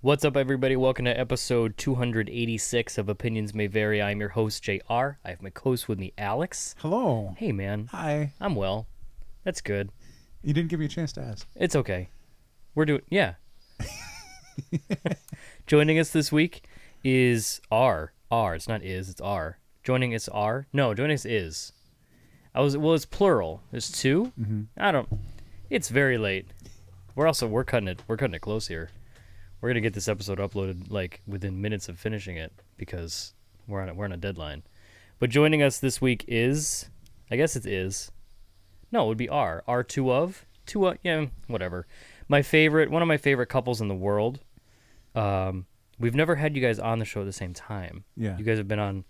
What's up, everybody? Welcome to episode 286 of Opinions May Vary. I'm your host, JR. I have my co host with me, Alex. Hello. Hey, man. Hi. I'm well. That's good. You didn't give me a chance to ask. It's okay. We're doing, yeah. Joining us this week is R. R. It's not is, it's R. Joining us R. No, joining us is. I was, well, it's plural. There's 2 Mm-hmm. I don't, it's very late. We're also, we're cutting it, we're cutting it close here. We're gonna get this episode uploaded like within minutes of finishing it because we're on a, we're on a deadline. But joining us this week is, I guess it is, no, it would be R. R two of two of yeah, whatever. My favorite, one of my favorite couples in the world. Um, we've never had you guys on the show at the same time. Yeah. You guys have been on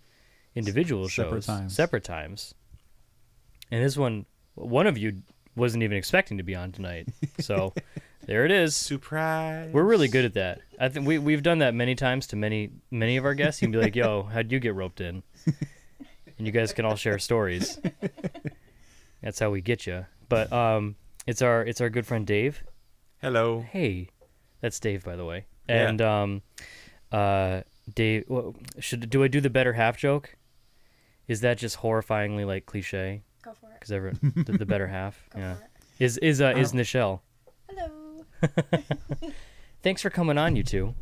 individual Separate shows, times. separate times. And this one, one of you wasn't even expecting to be on tonight, so there it is. Surprise. We're really good at that. I think we we've done that many times to many many of our guests. You can be like, "Yo, how'd you get roped in?" And you guys can all share stories. That's how we get you. But um, it's our it's our good friend Dave. Hello. Hey, that's Dave, by the way. Yeah. And um, uh, Dave, well, should do I do the better half joke? Is that just horrifyingly like cliche? Go for it. Because ever the, the better half, Go yeah. for it. Is is uh, is Um, Nichele? Hello. Thanks for coming on, you two.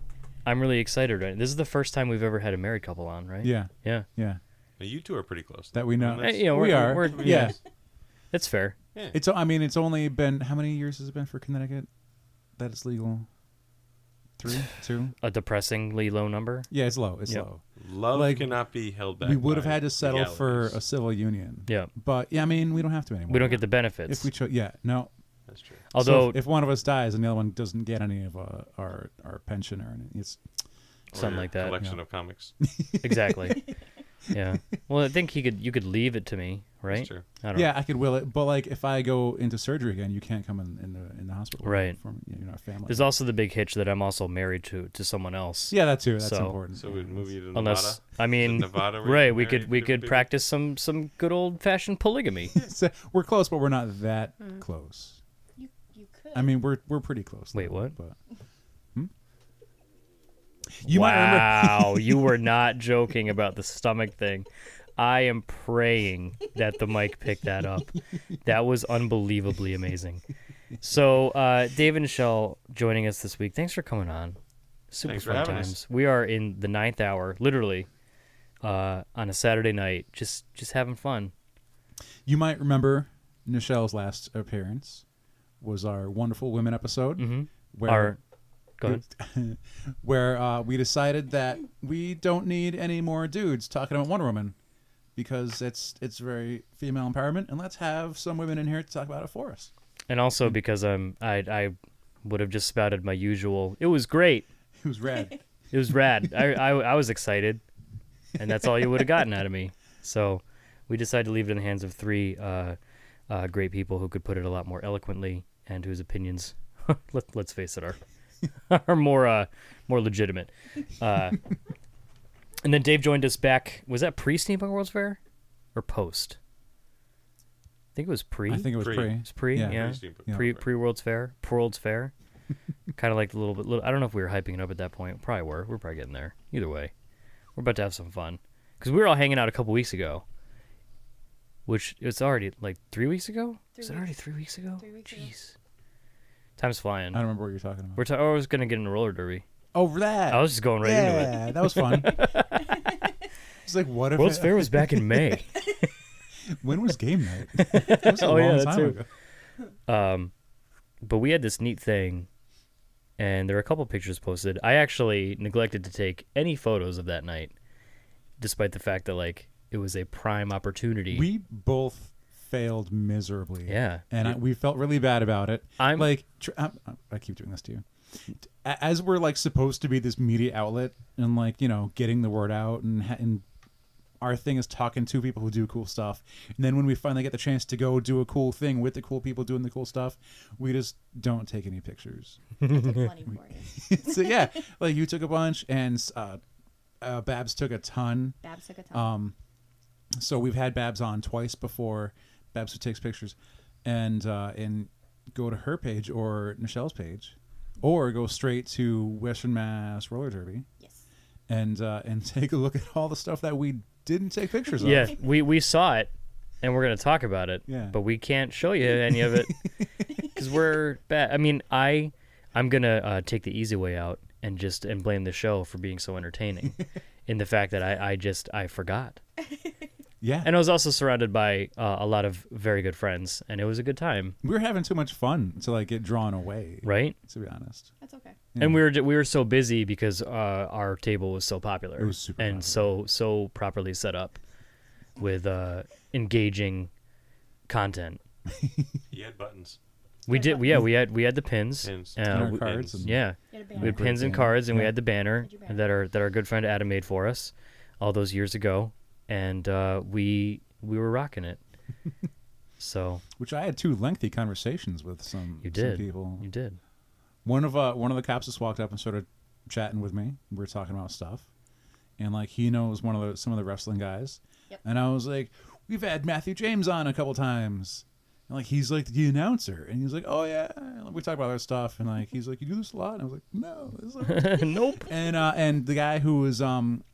I'm really excited. Right? This is the first time we've ever had a married couple on, right? Yeah. Yeah. Yeah. Now, you two are pretty close. That we know. I mean, Uh, you know, we we're. We're, yeah. That's fair. Yeah. It's. I mean, it's only been how many years has it been for Connecticut that it's legal? Three, two. A depressingly low number. Yeah, it's low. It's Yep. low. Love like, cannot be held back. we would have had to settle for a civil union. Yeah. But yeah, I mean, we don't have to anymore. We don't get the benefits. If we chose, yeah, no. That's true. Although, so if, if one of us dies and the other one doesn't get any of uh, our our pension or anything, it's Or Something like that, Collection yeah. of comics. exactly. yeah. Well, I think he could. You could leave it to me, right? That's true. I don't yeah, I could will it. But like, if I go into surgery again, you can't come in in the in the hospital. Right. From you know, our family. There's also the big hitch that I'm also married to to someone else. yeah, that too. That's So- important. So we'd move you to Unless Nevada. I mean, Nevada right? We could we could big- practice some some good old fashioned polygamy. So we're close, but we're not that Mm. close. You you could. I mean, we're we're pretty close. Wait, though, what? But hmm? you might wow, you were not joking about the stomach thing. I am praying that the mic picked that up. That was unbelievably amazing. So, uh, Dave and Nichele joining us this week. Thanks for coming on. Super Thanks fun having times. us. We are in the ninth hour, literally, uh, on a Saturday night, just just having fun. You might remember Nichele's last appearance was our wonderful women episode, hmm where Our, go ahead. where uh, we decided that we don't need any more dudes talking about Wonder Woman because it's it's very female empowerment, and let's have some women in here to talk about it for us. And also because I'm I I would have just spouted my usual. It was great. It was rad. It was rad. I, I I was excited, and that's all you would have gotten out of me. So we decided to leave it in the hands of three uh, uh, great people who could put it a lot more eloquently and whose opinions, let, let's face it, are are more uh, more legitimate. Uh, and then Dave joined us back. Was that pre Steampunk World's Fair or post? I think it was pre. I think it was Pre. pre. it was pre. Yeah. yeah. Pretty. Yeah. Pre pre World's Fair, Pre World's Fair. kind of like a little bit. Little, I don't know if we were hyping it up at that point. Probably were. We're probably getting there. Either way, we're about to have some fun because we were all hanging out a couple weeks ago. Which it's already like three weeks ago. Three Is it already three weeks ago? Three weeks ago. Jeez, time's flying. I don't remember what you're talking about. We're. Ta- oh, I was gonna get in a roller derby. oh, that. I was just going right into it. yeah, that was fun. it's like what if World's it- Fair was back in May. when was game night? That was a Oh, long yeah, that time too. ago. Um, but we had this neat thing, and there are a couple pictures posted. I actually neglected to take any photos of that night, despite the fact that like it was a prime opportunity. We both failed miserably. yeah, and I, we felt really bad about it. I'm like tr- I, I keep doing this to you. As we're like supposed to be this media outlet and like you know getting the word out and ha- and our thing is talking to people who do cool stuff. And then when we finally get the chance to go do a cool thing with the cool people doing the cool stuff, we just don't take any pictures. I plenty for you. so yeah, like you took a bunch and uh, uh, Babs took a ton. Babs took a ton. Um, so we've had Babs on twice before. Babs who takes pictures, and uh, and go to her page or Nichele's page, or go straight to Western Mass Roller Derby Yes. and uh, and take a look at all the stuff that we didn't take pictures of. Yeah, we we saw it, and we're gonna talk about it. Yeah. But we can't show you any of it because we're bad. I mean, I I'm gonna uh, take the easy way out and just and blame the show for being so entertaining, in the fact that I I just I forgot, yeah. and I was also surrounded by uh, a lot of very good friends, and it was a good time, we were having too much fun to like get drawn away. right? To be honest. That's okay. And we were we were so busy because uh, our table was so popular. It was super and so so properly set up with uh, engaging content. He had buttons. We Had did, buttons. yeah. We had we had the pins, Pins. uh, And our we- cards. And, yeah. Had We had pins and cards, and we had the banner Had banner. that our that our good friend Adam made for us all those years ago, and uh, we we were rocking it. so Which I had two lengthy conversations with some, you some did, people. you did. One of uh, one of the cops just walked up and started chatting with me. We were talking about stuff, and like he knows one of the some of the wrestling guys, Yep. and I was like, "We've had Matthew James on a couple times." And like he's like the announcer, and he's like, "Oh yeah," And we talk about other stuff, and like he's like, "You do this a lot," and I was like, "No." This nope. and uh, and the guy who was um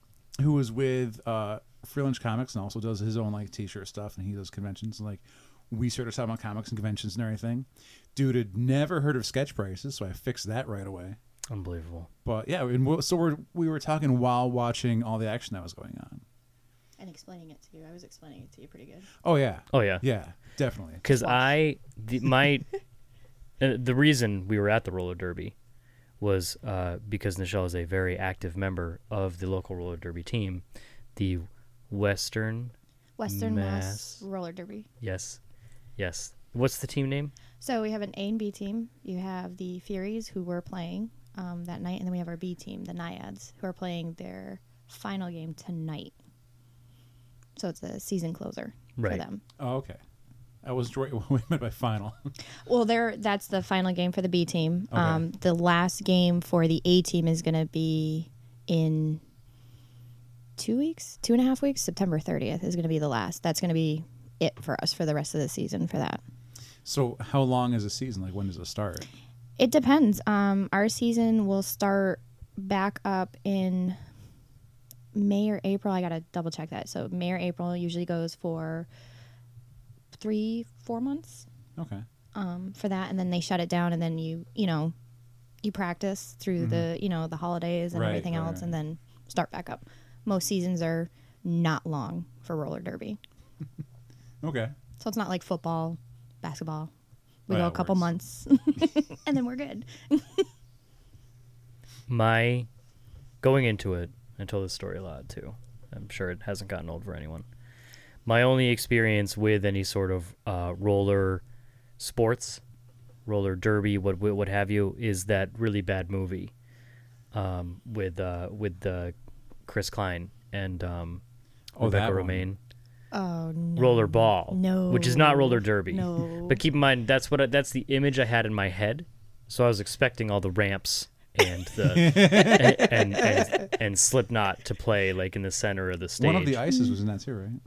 who was with uh Freelance Comics and also does his own like t-shirt stuff and he does conventions and like we started talking about comics and conventions and everything. Dude had never heard of sketch prices, so I fixed that right away. Unbelievable. But yeah, and we'll- so we're we were talking while watching all the action that was going on. And explaining it to you. I was explaining it to you pretty good. Oh yeah, Oh yeah. yeah, definitely. because I the, my uh, the reason we were at the roller derby was uh, because Nichele is a very active member of the local roller derby team, the Western. Western Mass. Mass Roller Derby. Yes, yes. What's the team name? So we have an A and B team. You have the Furies who were playing um, that night, and then we have our B team, the Naiads, who are playing their final game tonight. So it's a season closer Right. for them. Oh okay. I was what we meant by final. Well, there that's the final game for the B team. Okay. Um, the last game for the A team is going to be in two weeks, two and a half weeks. September 30th is going to be the last. That's going to be it for us for the rest of the season for that. so how long is a season? Like when does it start? It depends. Um, our season will start back up in May or April. I got to double check that. So May or April usually goes for three, four months. Okay. um, for that, and then they shut it down, and then you you know you practice through the you know the holidays and Right, everything right, else, right. and then start back up. Most seasons are not long for roller derby, Okay. so it's not like football, basketball. We Well, go a couple worse. months, and then we're good. My going into it, I told this story a lot too. I'm sure it hasn't gotten old for anyone. My only experience with any sort of uh, roller sports, roller derby, what what have you, is that really bad movie um, with uh, with uh, Chris Klein and um, Oh, Rebecca one. Romijn. Oh no, Roller ball, No, which is not roller derby. No, But keep in mind that's what I, that's the image I had in my head. So I was expecting all the ramps and the and, and, and and Slipknot to play like in the center of the stage. One of the ices was in that too, right?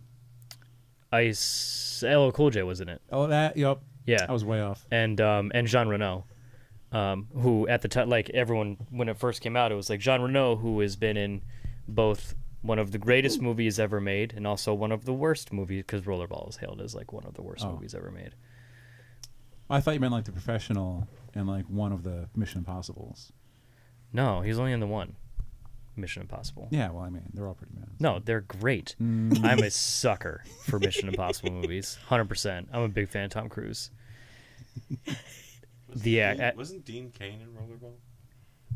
Ice LL Cool J was in it. Oh, that. Yep. Yeah, I was way off. and um and Jean Reno, um who at the time like everyone when it first came out it was like Jean Reno who has been in both one of the greatest movies ever made and also one of the worst movies because Rollerball is hailed as like one of the worst Oh. movies ever made. I thought you meant like the professional and like one of the Mission Impossibles. No, he's only in the one. Mission Impossible. Yeah, well, I mean, they're all pretty bad. No, they're great. Mm. I'm a sucker for Mission Impossible movies. 100%. I'm a big fan of Tom Cruise. Wasn't The, Dean, at- wasn't Dean Cain in Rollerball?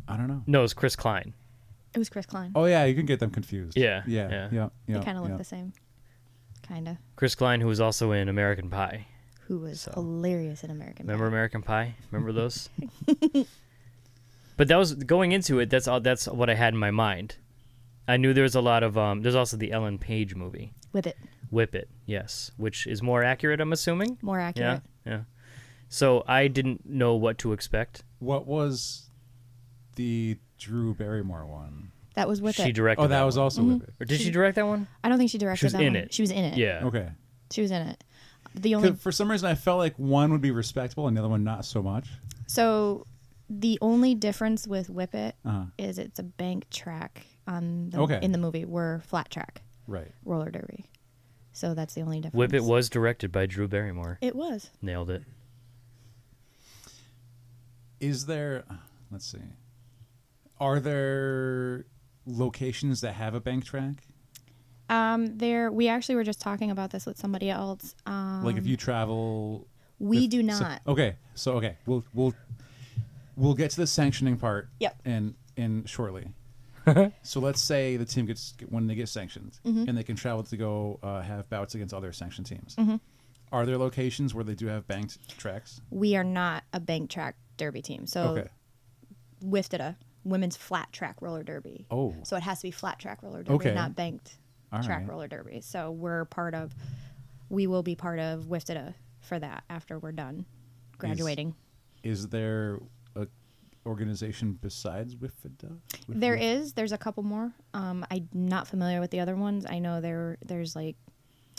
I don't know. No, it's Chris Klein. It was Chris Klein. Oh yeah, you can get them confused. Yeah, yeah, yeah. yeah. they kind of look yeah. the same, kind of. Chris Klein, who was also in American Pie. Who was So. hilarious in American? Pie. Remember Pie. American Pie? Remember those? but that was going into it. That's all. That's what I had in my mind. I knew there was a lot of. Um, there's also the Ellen Page movie, Whip it Whip It. Yes, which is more accurate. I'm assuming. more accurate? Yeah, yeah. So I didn't know what to expect. What was the Drew Barrymore one? That was with she it. directed. Oh, that, was one. also with it. Or did she, She- direct that one? I don't think she directed She was that in one. it. She was in it. Yeah. Okay. She was in it. The only 'Cause For some reason, I felt like one would be respectable and the other one not so much. so The only difference with Whip It Uh-huh. is it's a bank track on the, Okay. in the movie. We're flat track Right. roller derby, so that's the only difference. Whip It was directed by Drew Barrymore. It was. Nailed it. Is there? Let's see. Are there locations that have a bank track? Um, there. We actually were just talking about this with somebody else. Um, like if you travel we with- do so- not. okay, so okay, we'll we'll we'll get to the sanctioning part. Yep. And in shortly. so let's say the team gets when they get sanctioned Mm-hmm. and they can travel to go uh, have bouts against other sanctioned teams. Mm-hmm. Are there locations where they do have banked tracks? we are not a bank track derby team. So okay. WFTDA, women's flat track roller derby. Oh. So it has to be flat track roller derby, Okay. not banked All track right. roller derby. So we're part of, we will be part of WFTDA for that after we're done graduating. Is there a organization besides WFTDA? There is, there's a couple more. Um, I'm not familiar with the other ones. I know there, there's like,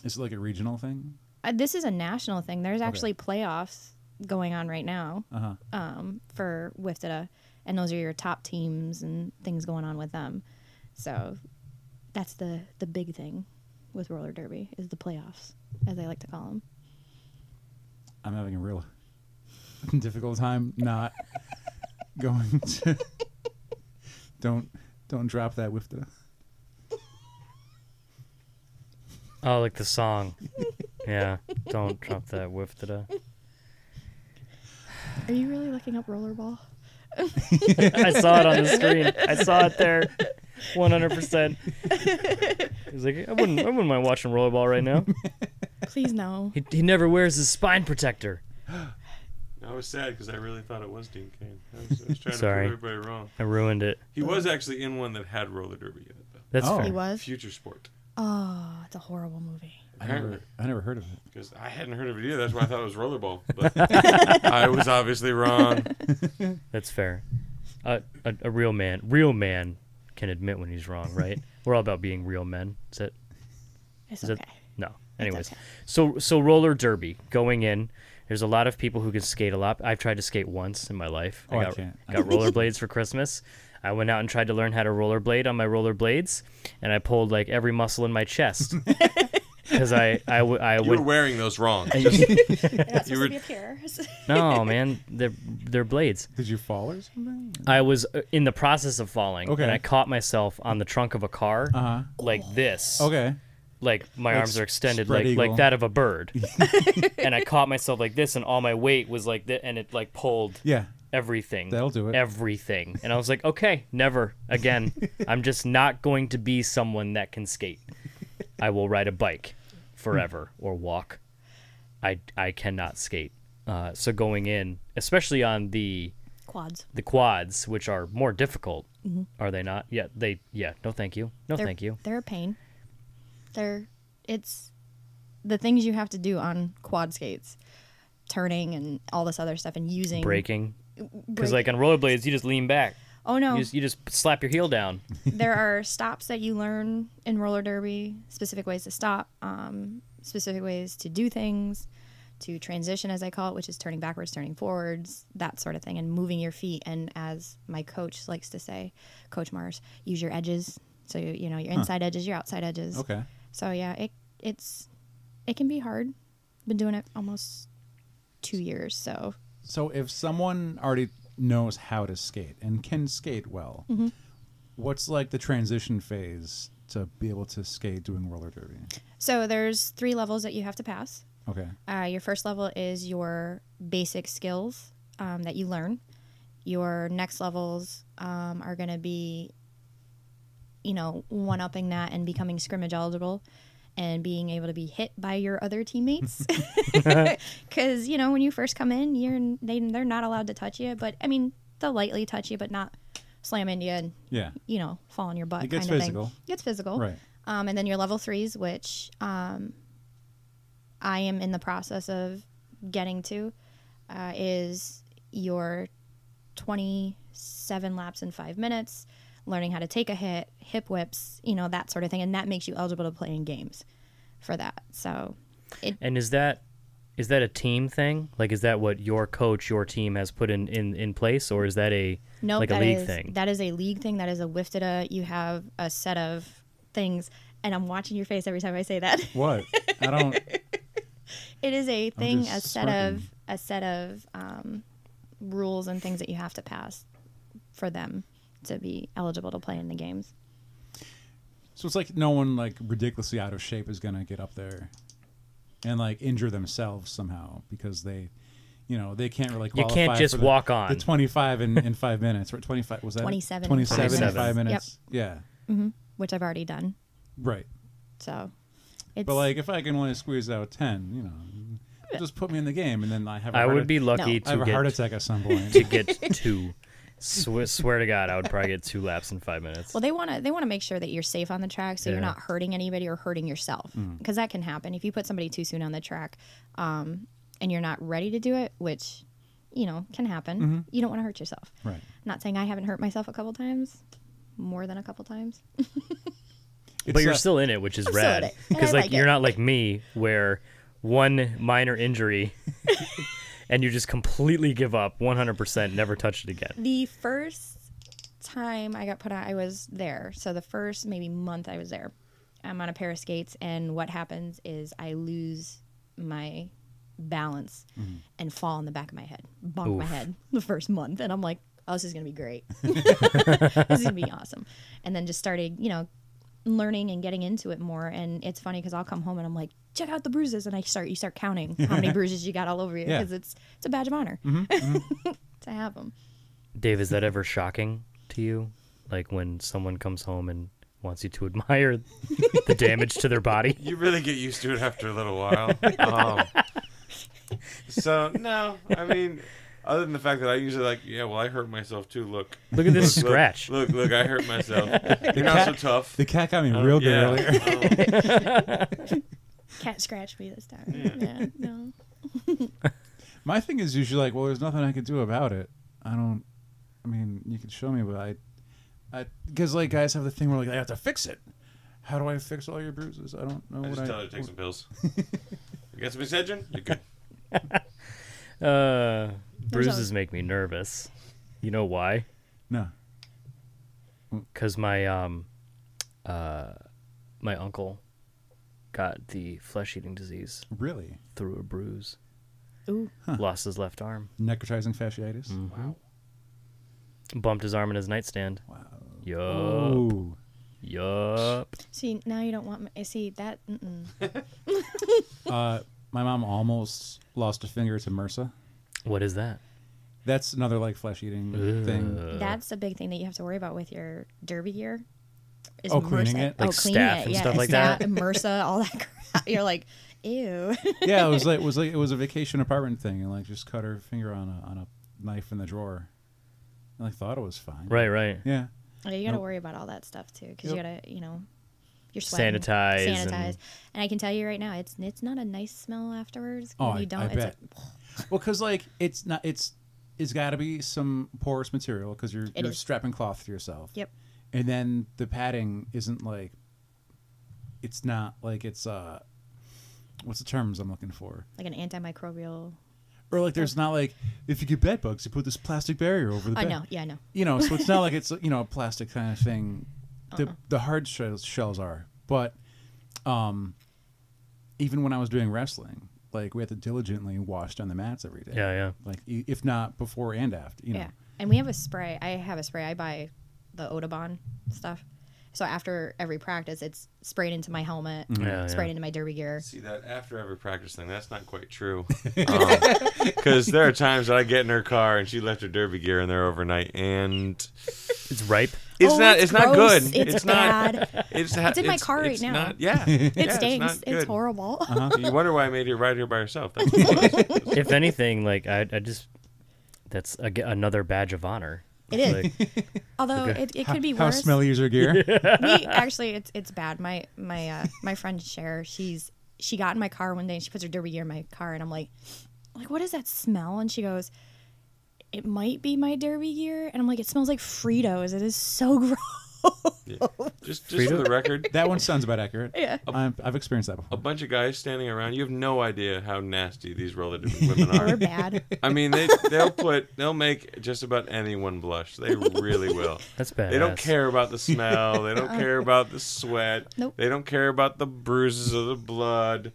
Is it like a regional thing? uh, this is a national thing. There's actually playoffs going on right now Uh huh. um, for WFTDA, and those are your top teams and things going on with them. So that's the the big thing with roller derby is the playoffs, as I like to call them. I'm having a real difficult time not going to. don't don't drop that with the. Oh, like the song. yeah. Don't drop that whiff to Are you really looking up rollerball? I saw it on the screen. I saw it there. 100%. He's like, I wouldn't, I wouldn't mind watching rollerball right now. Please no. He, he never wears his spine protector. I was sad because I really thought it was Dean Cain. I was, I was trying Sorry. to prove everybody wrong. I ruined it. He was actually in one that had roller derby in it, though. That's Oh. fair. He was. Future Sport. Oh, it's a horrible movie. I never I never heard of it. Because I hadn't heard of it either. That's why I thought it was rollerball. But I was obviously wrong. That's fair. Uh, a, a real man, real man, can admit when he's wrong, right? We're all about being real men. Is it? It's Is it- okay. No. Anyways, okay. so so roller derby going in. There's a lot of people who can skate a lot. I've tried to skate once in my life. Oh, I got, can't. got rollerblades for Christmas. I went out and tried to learn how to rollerblade on my rollerblades, and I pulled like every muscle in my chest because I I, w- I You would were wearing those wrong. That's You were- be a pair. no man they're they're blades. Did you fall or something? I was uh, in the process of falling, Okay. and I caught myself on the trunk of a car Uh huh. like this. Okay. like my Like arms are extended spread like like that of a bird and i caught myself like this and all my weight was like that and it like pulled Yeah. everything That'll do it. everything and i was like okay never again i'm just not going to be someone that can skate i will ride a bike forever or walk i i cannot skate. Uh, so going in especially on the Quads. the quads which are more difficult are they not? Yeah they yeah no thank you. No They're, thank you. They're a pain. They're it's the things you have to do on quad skates, turning and all this other stuff, and using braking. Because like on rollerblades you just lean back oh no, You just, you just slap your heel down. there are stops that you learn in roller derby, specific ways to stop, um, specific ways to do things, to transition, as I call it, which is turning backwards, turning forwards, that sort of thing, and moving your feet. And as my coach likes to say, Coach Mars, use your edges. So you, you know your inside edges, your outside edges. Okay. So yeah, it it's it can be hard. Been doing it almost two years, so So if someone already knows how to skate and can skate well, Mm-hmm. what's like the transition phase to be able to skate doing roller derby? so there's three levels that you have to pass. Okay. Uh, your first level is your basic skills um, that you learn. Your next levels um, are going to be, you know, one upping that and becoming scrimmage eligible and being able to be hit by your other teammates. Because, you know, when you first come in, you're they, they're not allowed to touch you. But, I mean, they'll lightly touch you, but not slam into you and, Yeah. you know, fall on your butt It gets kind of physical. thing. Gets physical. Right. Um, and then your level threes, which um, I am in the process of getting to, uh, is your 27 laps in five minutes, learning how to take a hit, hip whips, you know, that sort of thing. And that makes you eligible to play in games for that. So, it, And is that Is that a team thing? Like, is that what your coach, your team has put in in, in place, or is that a No, like a league is- thing? That is a league thing. That is a WFTDA. You have a set of things, and I'm watching your face every time I say that. What? I don't. it is a thing, a just set of a set of um, rules and things that you have to pass for them to be eligible to play in the games. So it's like no one like ridiculously out of shape is gonna get up there and like injure themselves somehow because they, you know, they can't really. You can't just for the, walk on. the twenty-five in, in five minutes. Or twenty-five was that 27 in Twenty-seven in 27. five Yep. minutes. Yeah, mm-hmm. which I've already done. right. So, it's But like, if I can only squeeze out ten, you know, just put me in the game, and then I have. a I would be lucky No. I have to a heart attack at some point. to get two. Swe- swear to God, I would probably get two laps in five minutes. well, they want to they want to make sure that you're safe on the track, so you're not hurting anybody or hurting yourself, because that can happen if you put somebody too soon on the track, um, and you're not ready to do it, which, you know, can happen. You don't want to hurt yourself. right. Not saying I haven't hurt myself a couple times, more than a couple times. But you're uh, still in it, which is I'm rad. it, and I Because like like you're not like me, where one minor injury, and you just completely give up, 100%, never touch it again. The first time I got put on, I was there. So the first maybe month I was there, I'm on a pair of skates, and what happens is I lose my balance mm-hmm. and fall on the back of my head, bonk my head the first month, and I'm like, oh, this is gonna be great. this is gonna be awesome. And then just started, you know, learning and getting into it more. And it's funny because I'll come home and I'm like, check out the bruises, and I start you start counting how many bruises you got all over you Yeah. because it's it's a badge of honor to have them. Dave, is that ever shocking to you? Like when someone comes home and wants you to admire the damage to their body? You really get used to it after a little while. Um, so no, I mean, other than the fact that I usually like, yeah, well, I hurt myself too. Look, Look at this look, scratch. Look, look, I hurt myself. You're not so tough. The cat got me Uh, real good yeah. earlier. Um, Cat scratched me this time. Yeah, no. My thing is usually like, well, there's nothing I can do about it. I don't. I mean, you can show me, but I, I, because like guys have the thing where like I have to fix it. How do I fix all your bruises? I don't know I what just I. tell her to take some pills. you got some Excedrin? You're good. Uh, bruises make me nervous. You know why? no. Because my um, uh, my uncle got the flesh-eating disease Really? through a bruise. Ooh. Lost his left arm. Necrotizing fasciitis. Wow. Bumped his arm in his nightstand. Wow. Yup. Oh. Yup. See, now you don't want me. See that? Mm-mm. Uh, my mom almost lost a finger to MRSA. What is that? That's another like flesh eating thing. That's a big thing that you have to worry about with your derby gear. Is Oh, cleaning MRSA. it? Like oh, cleaning staph it. and yeah, stuff like staph, that? MRSA, all that crap. You're like, ew. yeah, it was like it was like it was a vacation apartment thing, and like just cut her finger on a on a knife in the drawer. And I thought it was fine. Right, right. Yeah. Well, you got to Nope. worry about all that stuff too, because you got to, you know, you're sweating, Sanitize sanitize, and- and... I can tell you right now, it's it's not a nice smell afterwards. Oh, when I, you don't. I it's bet. like, well, because like it's not it's it's got to be some porous material because you're It you're is. strapping cloth to yourself. Yep. And then the padding isn't like it's not like it's uh what's the terms I'm looking for? like an antimicrobial. Or like there's not like if you get bed bugs, you put this plastic barrier over the I bed. know. Yeah, I know. You know, so it's not like it's you know a plastic kind of thing. The Uh-uh. the hard shells shells are, but um, even when I was doing wrestling, like we had to diligently wash down the mats every day. Yeah, yeah. Like if not before and after, you know. Yeah, and we have a spray. I have a spray. I buy the OdoBan stuff. So after every practice, it's sprayed into my helmet, Yeah, sprayed yeah. into my derby gear. See that after every practice thing, that's not quite true. Because there are times that I get in her car and she left her derby gear in there overnight, and It's ripe. it's Oh, not. it's It's, not good. It's not. bad. It's, ha- It's in my it's- car right it's now. Not, yeah, It yeah, stinks. It's, It's, not good. horrible. Uh-huh. You wonder why I made you ride here by yourself. That's if anything, like I, I just that's a, another badge of honor. It is. Like, Although Okay. it, it could be how worse. smelly is your gear? we actually it's it's bad. My my uh my friend Cher, she's she got in my car one day and she puts her derby gear in my car and I'm like like what is that smell? And she goes, It might be my derby gear and I'm like, It smells like Fritos. It is so gross. Yeah. Just, just for the record, That one sounds about accurate. Yeah. I've, I've experienced that a before. bunch of guys standing around. You have no idea how nasty these relative women We're are. bad. I mean, they they'll put they'll make just about anyone blush. They really will. That's bad. They don't care about the smell. They don't care about the sweat. Nope. They don't care about the bruises or the blood.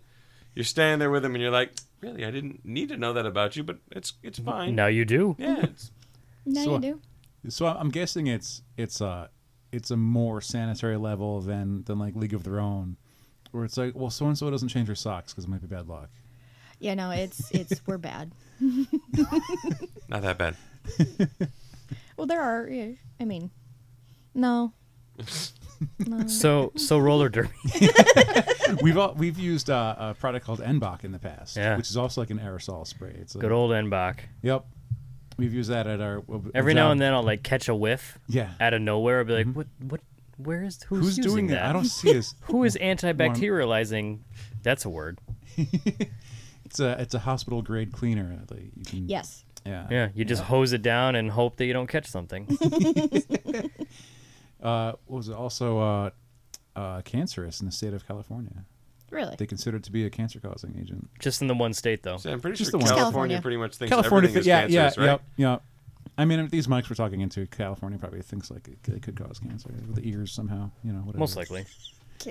You're standing there with them, and you're like, "Really? I didn't need to know that about you, but it's it's fine." Now you do. Yeah, it's, No, So- you do. So I'm guessing it's it's a it's a more sanitary level than than like League of Their Own, where it's like, well, so and so doesn't change her socks because it might be bad luck. Yeah, no, it's it's we're bad. not that bad. Well, there are. Yeah, I mean, no. no. So so roller derby. we've all, we've used uh, a product called Enbach in the past, Yeah. which is also like an aerosol spray. It's a, Good old Enbach. Yep, we've used that at our Every now and then I'll like catch a whiff Yeah, out of nowhere. I'll be like, what what? Where is who's, who's using doing that? that? I don't see his. Who is antibacterializing? That's a word. It's a it's a hospital grade cleaner. Like you can, yes. yeah, Yeah, you just hose it down and hope that you don't catch something. Uh, what was it also uh, uh, cancerous in the state of California? Really. They consider it to be a cancer causing agent. just in the one state though. So I'm pretty Just sure the one. California, California. pretty much thinks California, everything is yeah, yeah, cancerous, right? yeah, yeah. I mean, these mics we're talking into, California probably thinks like it, it could cause cancer with the ears somehow. You know, whatever. Most likely.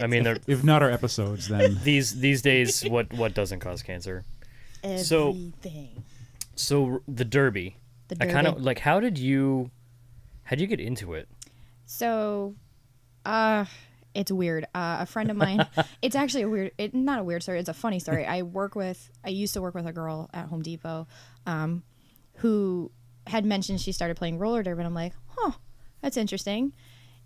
I mean, they're, If not our episodes, then these these days, what what doesn't cause cancer? So- Everything. So r- the Derby. The I kind of Derby. like. How did you? How would you get into it? So, uh, it's weird. Uh, a friend of mine. it's actually a weird. It, not a weird story. It's a funny story. I work with. I used to work with a girl at Home Depot, um, who had mentioned she started playing roller derby, and I'm like, huh, that's interesting.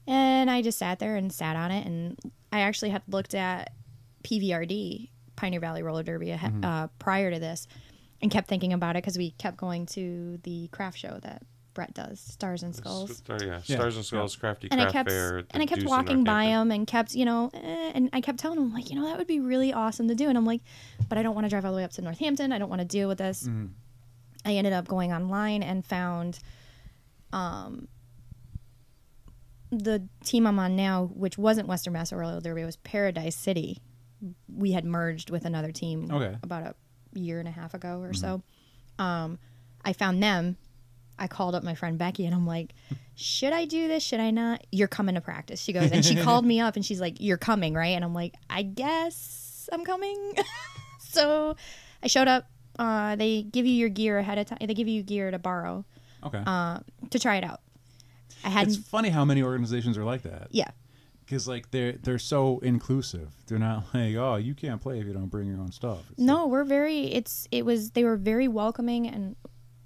And I just sat there and sat on it, and I actually had looked at PVRD, Pioneer Valley Roller Derby, ahe- uh, prior to this, and kept thinking about it because we kept going to the craft show that Brett does, Stars and Skulls Star, yeah, Yeah. Stars and Skulls, Crafty and I Craft kept Fair. and I kept Deuce walking by Northampton. him and kept you know eh, and I kept telling him like you know that would be really awesome to do and I'm like but I don't want to drive all the way up to Northampton I don't want to deal with this I ended up going online and found um the team I'm on now which wasn't Western Mass Roller Derby it was Paradise City we had merged with another team Okay. about a year and a half ago or so um I found them I called up my friend Becky and I'm like, should I do this? Should I not? You're coming to practice. She goes, and she called me up and she's like, you're coming, right? And I'm like, I guess I'm coming. so I showed up. Uh, they give you your gear ahead of time. They give you gear to borrow okay. uh, to try it out. I hadn't, it's funny how many organizations are like that. yeah. because like they're they're so inclusive. They're not like, oh, you can't play if you don't bring your own stuff. It's No, we're very, it's, it was, they were very welcoming and,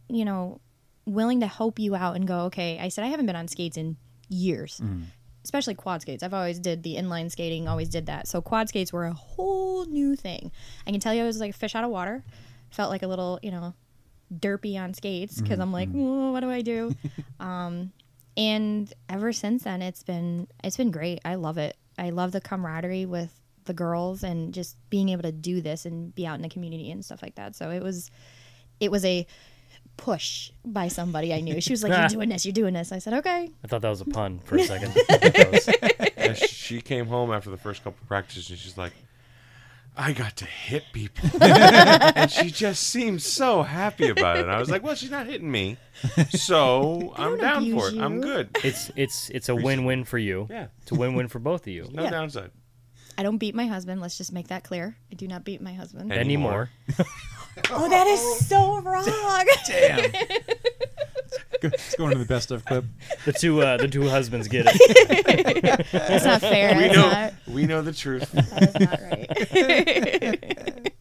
you know, willing to help you out and go, okay. I said, I haven't been on skates in years. Mm. especially quad skates. I've always did the inline skating, always did that. So quad skates were a whole new thing. I can tell you, I was like a fish out of water. Felt like a little, you know, derpy on skates because mm-hmm, I'm like, "Oh, what do I do? um, and ever since then, it's been it's been great. I love it. I love the camaraderie with the girls and just being able to do this and be out in the community and stuff like that. So it was, it was a push by somebody I knew. She was like, "You're doing this. You're doing this." I said, "Okay." I thought that was a pun for a second. Was- Yeah, she came home after the first couple of practices and she's like, I got to hit people. and she just seemed so happy about it. And I was like, well, she's not hitting me. So I'm down for abuse it. I'm good. it's it's it's a win-win for you. Yeah. It's a win-win for both of you. No Yeah. downside. I don't beat my husband. Let's just make that clear. I do not beat my husband. Hey. Anymore. Oh, that is so wrong. Damn. It's going to the best of clip. The two uh, the two husbands get it. That's not fair. We That's know, not, we know the truth. that is not right.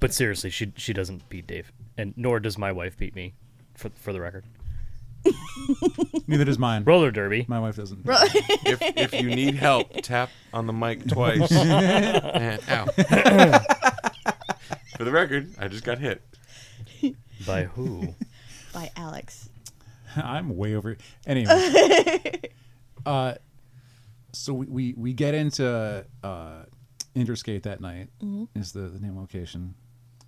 But seriously, she she doesn't beat Dave, and nor does my wife beat me. For for the record, Neither does mine. roller derby. My wife doesn't. If, if you need help, tap on the mic twice. and ow. For the record, I just got hit. By who? By Alex. I'm way over. Anyway, uh, so we, we we get into uh, Interskate that night is the, the name location,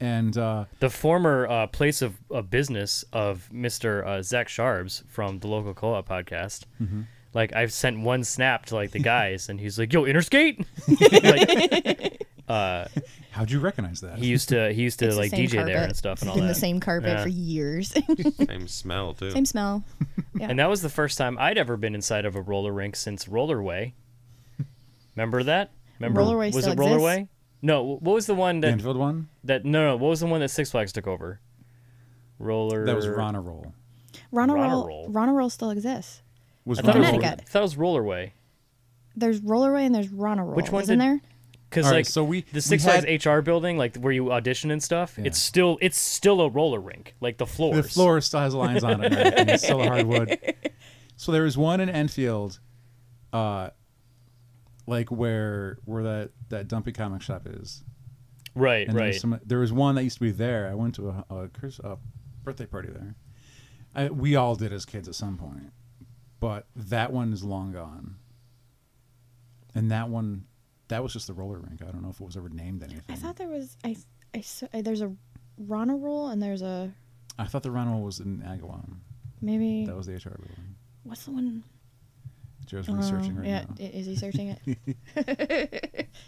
and uh, The former uh, place of, of business of Mr. Uh, Zach Sharbs from the local co-op podcast. like I've sent one snap to like the guys, and he's like, "Yo, Interskate." like, uh, How'd you recognize that? he used to he used to It's the like same DJ there carpet. and stuff and all been that. the same carpet Yeah. for years. Same smell too. same smell. Yeah. And that was the first time I'd ever been inside of a roller rink since Rollerway. Remember that? Remember Rollerway was still it exists? Rollerway? No, what was the one that Enfield one? that no no what was the one that Six Flags took over? Roller That was Rana Roll. Rana Rana Roll. Roll. Rana Roll still exists. Was I thought, it was, Rana Roll- Connecticut. I thought it was Rollerway. There's Rollerway and there's Rana Roll. Which one Isn't did- there? Because All right, like so we- the Six Flags HR building, like where you audition and stuff, Yeah. it's still it's still a roller rink. Like the floors. The floor still has lines on it, and it's still hardwood. So there was one in Enfield, uh, like where where that that dumpy comic shop is. Right, And there right. was, some, there was one that used to be there. I went to a, a, a birthday party there. I, we all did as kids at some point, but that one is long gone. And that one, that was just the roller rink. I don't know if it was ever named anything. I thought there was. I uh, There's a Rana Roll and there's a I thought the Ronald Roll was in Agawam. maybe. That was the HR building. What's the one? Joe's researching right yeah, now. i- is he searching it?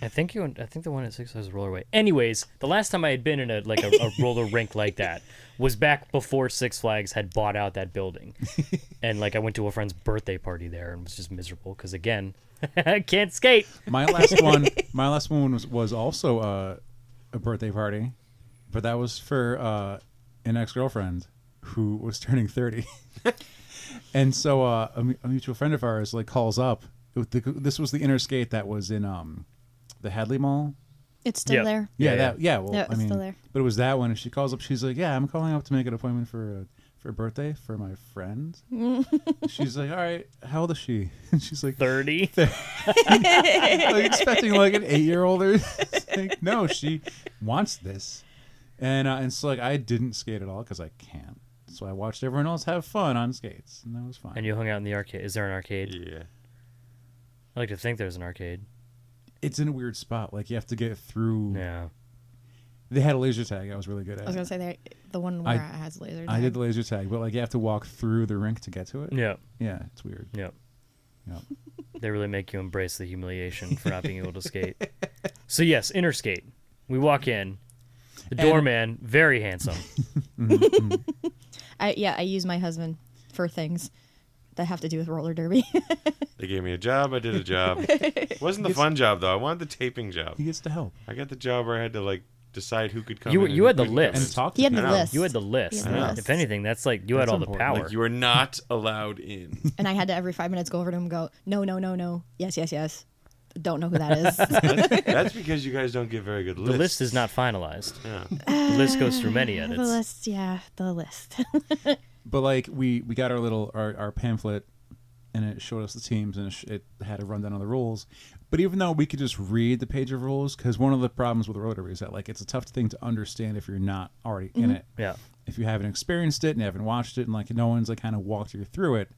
I think you. I think the one at Six Flags was Rollerway. Anyways, the last time I had been in a like a, a roller rink like that was back before Six Flags had bought out that building, and like I went to a friend's birthday party there and was just miserable because again, I can't skate. My last one, my last one was, was also uh, a birthday party, but that was for uh, an ex girlfriend who was turning thirty, and so uh, a, a mutual friend of ours like calls up. It was the- This was the Interskate that was in um, the Hadley Mall. It's still Yeah. there. Yeah, Yeah, that yeah. Well, Yeah, I it's mean, still there. but it was that one. And she calls up. She's like, "Yeah, I'm calling up to make an appointment for a for birthday for my friend." she's like, "All right, how old is she?" And she's like, Thirty. like expecting like an eight year old or it's like no she wants this and uh, and so like i didn't skate at all because i can't so i watched everyone else have fun on skates and that was fine And you hung out in the arcade. Is there an arcade? Yeah. I like to think there's an arcade. it's in a weird spot like you have to get through Yeah. They had a laser tag i was really good at it. I was gonna say there, the one I- where it has laser. Tag. I did the laser tag but like you have to walk through the rink to get to it Yeah. yeah it's weird Yeah. yeah They really make you embrace the humiliation for not being able to skate. So yes, Interskate. We walk in. The And- doorman, very handsome. Mm-hmm. I yeah, I use my husband for things that have to do with roller derby. They gave me a job. I did a job. It wasn't the It's- fun job though. I wanted the taping job. he gets to help I got the job where I had to like decide who could come. You- in you had the list. and talk he had the list, You had the list. had the list. If anything, that's like you had That's all the power. Like you are not allowed in. and I had to every five minutes go over to him and go, no, no, no, no, yes, yes, yes. Don't know who that is. That's, that's because you guys don't get very good lists. the list is not finalized. Yeah. The list goes through many uh, edits. the list, yeah, the list. but like we we got our little our, our pamphlet and it showed us the teams and it, sh- it had a rundown of the rules but even though we could just read the page of rules because one of the problems with rotary is that like it's a tough thing to understand if you're not already in mm-hmm. it. Yeah. if you haven't experienced it and haven't watched it and like no one's like kind of walked you through it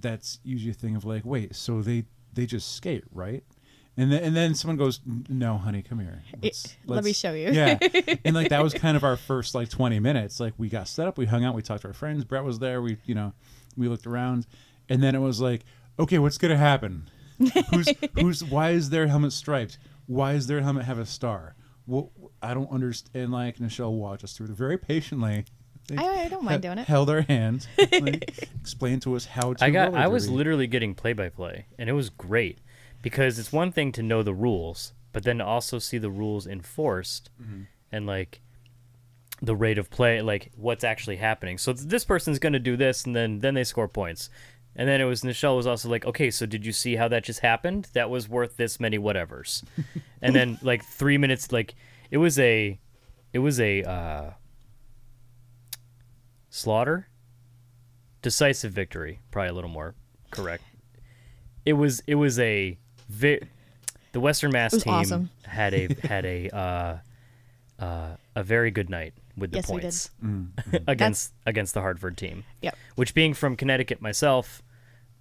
that's usually a thing of like wait so they they just skate right? And then, and then someone goes no honey come here. Let's- let me let's- show you. yeah. And like that was kind of our first like 20 minutes. Like we got set up we hung out we talked to our friends brett was there we you know we looked around. And then it was like okay what's gonna happen who's who's why is their helmet striped why is their helmet have a star well i don't understand like nichele walked us through it very patiently I, I don't mind doing it. held our hand like, explained to us how to I got I was literally getting play by play and it was great because it's one thing to know the rules, but then to also see the rules enforced Mm-hmm. and like the rate of play, like what's actually happening. So this person's going to do this and then then they score points. And then it was Nichele was also like, "Okay, so did you see how that just happened? That was worth this many whatevers." and then like 3 minutes like it was a it was a uh slaughter decisive victory probably a little more correct it was it was a vi- the western mass team awesome. had a had a uh, uh, a very good night with the Yes, we did. points Mm, against against the hartford team Yep. which being from connecticut myself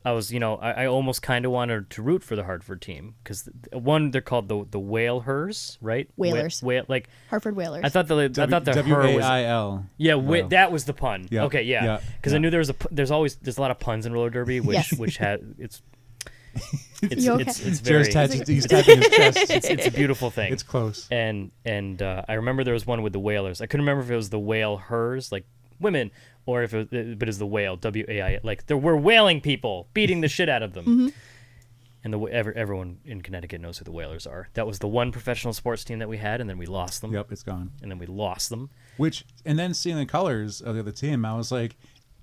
I was, you know, I, I almost kind of wanted to root for the Hartford team because one, they're called the the Whalers, right? Wha- Whalers. Whale, like Hartford Whalers. I thought the I thought the W her was I L. yeah, wi- Whale. that was the pun. Yeah, Okay, yeah, yeah, because I knew there was a there's always there's a lot of puns in roller derby, which Yes. which had it's it's okay? it's it's very Jared's tattoo- he's tapping his chest. it's, it's a beautiful thing. It's close. and and uh, I remember there was one with the whalers. I couldn't remember if it was the whale hers, like women, or if it, was- but it's the whale W A I. Like there were whaling people beating the shit out of them. Mm-hmm. And the ever, everyone in Connecticut knows who the Whalers are. That was the one professional sports team that we had, and then we lost them. Yep, it's gone. And then we lost them. Which and then seeing the colors of the other team, I was like,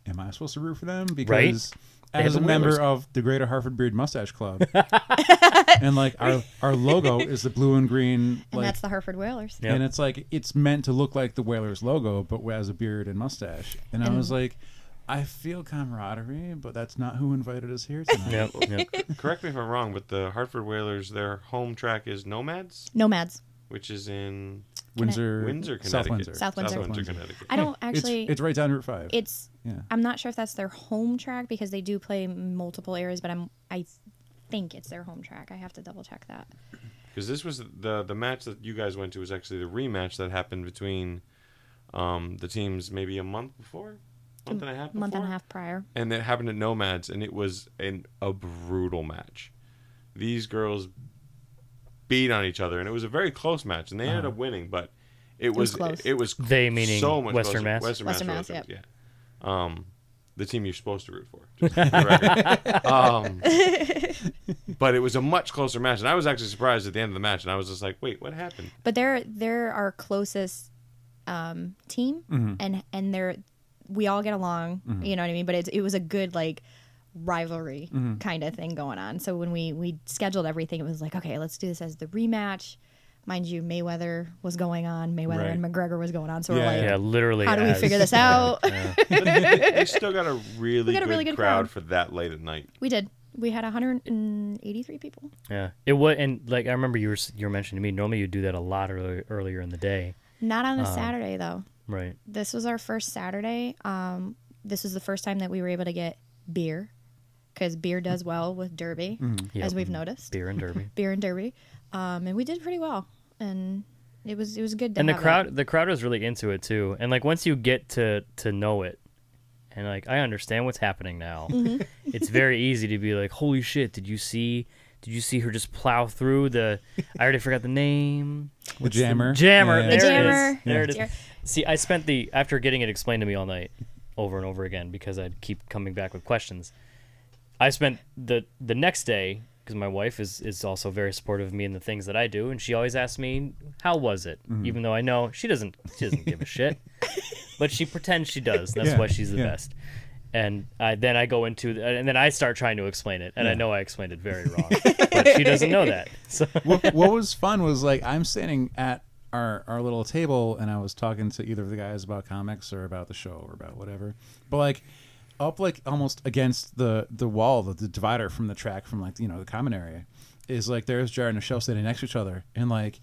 "Am I supposed to root for them?" Because They as have a the member of the Greater Hartford Beard Mustache Club, and like our our logo is the blue and green, and like, that's the Hartford Whalers. Yep. and it's like it's meant to look like the Whalers logo, but as a beard and mustache. And, I was like, I feel camaraderie, but that's not who invited us here tonight. Yep, yep. Correct me if I'm wrong, but the Hartford Whalers, their home track is Nomads, Nomads. Which is in Windsor, Windsor, Connecticut. South Windsor. South Windsor. Windsor, Connecticut. I don't actually. it's right down Route Five. it's yeah. I'm not sure if that's their home track because they do play multiple areas, but I'm I think it's their home track. I have to double check that. Because this was the the match that you guys went to was actually the rematch that happened between um, the teams maybe a month before, month and a half, Month and a half prior. and it happened at Nomads, and it was an a brutal match. These girls beat on each other, and it was a very close match, and they ended up winning, but it was was close. it, was They meaning so much Western closer. Mass? Western, Western Mass, Mass, Western- yeah. Um, the team you're supposed to root for. just for the record. um, but it was a much closer match, and I was actually surprised at the end of the match, and I was just like, "Wait, what happened?" But they're they're our closest um, team, Mm-hmm. and and they're we all get along. You know what I mean? But it it was a good like rivalry Mm-hmm. kind of thing going on. So when we we scheduled everything, it was like, okay, let's do this as the rematch. Mind you, Mayweather was going on, Mayweather Right. and McGregor was going on. So we're like, Yeah, literally. how do we figure this out? Yeah. But they, they still got a really, got a good, really good crowd, crowd. for that late at night. We did. We had 183 people. Yeah, it was, and like I remember you were you were mentioning to me. Normally you do that a lot earlier, earlier in the day, Not on a Um, Saturday though. right? This was our first Saturday. Um, this was the first time that we were able to get beer because beer does well with Derby, Yep. as we've noticed. Beer and Derby. Beer and Derby, um, and we did pretty well. And it was it was good. To and the have crowd, the crowd was really into it too. And like once you get to to know it, and like I understand what's happening now, Mm-hmm. it's very easy to be like, "Holy shit! Did you see? Did you see her just plow through the? I already forgot the name. The jammer. Jammer. Yeah. There The jammer. is. There it Yeah. is. See, I spent the after getting it explained to me all night, over and over again because I'd keep coming back with questions. I spent the the next day because my wife is is also very supportive of me and the things that I do, and she always asks me, "How was it?" Mm-hmm. Even though I know she doesn't she doesn't give a shit, but she pretends she does. That's Yeah, why she's the yeah. best. And I, then I go into the, and then I start trying to explain it, and I know I explained it very wrong, but she doesn't know that. So what, what was fun was like I'm standing at our our little table and I was talking to either of the guys about comics or about the show or about whatever. But like up like almost against the the wall, the, the divider from the track from like you know the common area, is like there's Jared and Michelle standing next to each other and like.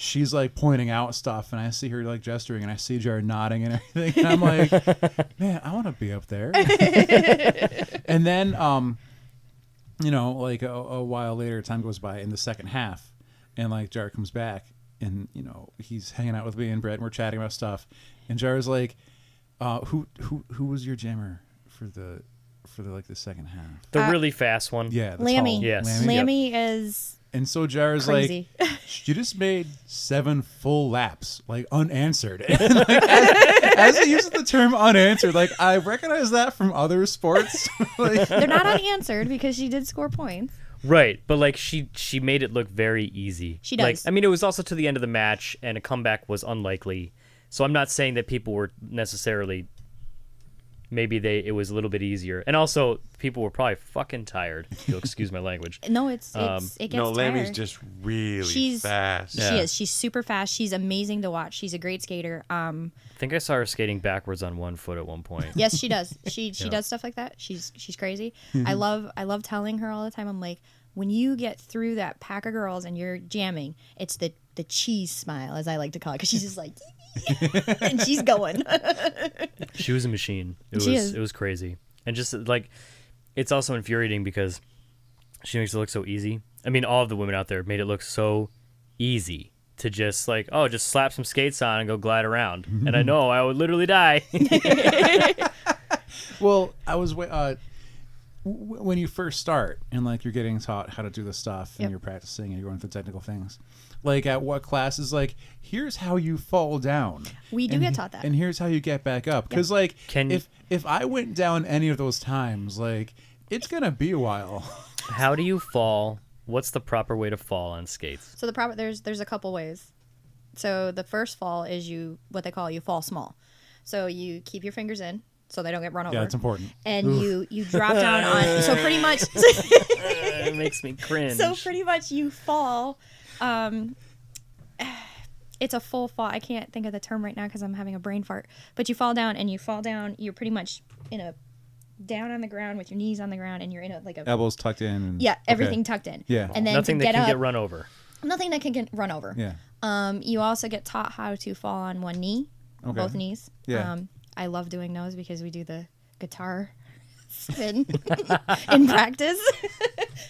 She's like pointing out stuff, and I see her like gesturing, and I see Jared nodding and everything. And I'm like, man, I want to be up there. and then, um, you know, like a, a while later, time goes by in the second half, and like Jared comes back, and you know he's hanging out with me and Brett, and we're chatting about stuff, and Jared's like, uh, "Who who who was your jammer for the for the like the second half?" the Uh, really fast one. Yeah, the Lammy. tall Yes. Lammy. Lammy is And so Jared's crazy. like, "You just made seven full laps, like unanswered." And, like, as, as he uses the term unanswered, like I recognize that from other sports. like, They're not unanswered because she did score points. Right, but like she she made it look very easy. She Like does. I mean, it was also to the end of the match, and a comeback was unlikely. So I'm not saying that people were necessarily. Maybe they it was a little bit easier, and also people were probably fucking tired. If you'll excuse my language. No, it's, it's Um, it gets No, Lammy's tired. just really She's- fast. Yeah. She is. She's super fast. She's amazing to watch. She's a great skater. Um, I think I saw her skating backwards on one foot at one point. yes, she does. She she Yeah. does stuff like that. She's she's crazy. I love I love telling her all the time. I'm like, when you get through that pack of girls and you're jamming, it's the the cheese smile, as I like to call it, because she's just like, and she's going. She was a machine. It She was is. it was crazy, and just like it's also infuriating because she makes it look so easy. I mean, all of the women out there made it look so easy to just like, oh, just slap some skates on and go glide around. and I know I would literally die. Well, I was uh, w- when you first start and like you're getting taught how to do this stuff and Yep. you're practicing and you're going through technical things. Like at what class is like, here's how you fall down. We do And get taught that. And here's how you get back up. Because like, Can- if if I went down any of those times, like it's gonna be a while. How do you fall? What's the proper way to fall on skates? So the proper there's there's a couple ways. So the first fall is you what they call you fall small. So you keep your fingers in so they don't get run over. yeah, it's important. and you you drop down on so pretty much it makes me cringe. so pretty much you fall um it's a full fall i can't think of the term right now because i'm having a brain fart but you fall down and you fall down you're pretty much in a down on the ground with your knees on the ground and you're in a like a Elbows tucked in. And, yeah okay. everything tucked in Yeah. and then Nothing to that get can up get run over. nothing that can get run over Yeah. um you also get taught how to fall on one knee Okay. both knees Yeah. um i love doing those because we do the guitar spin in practice.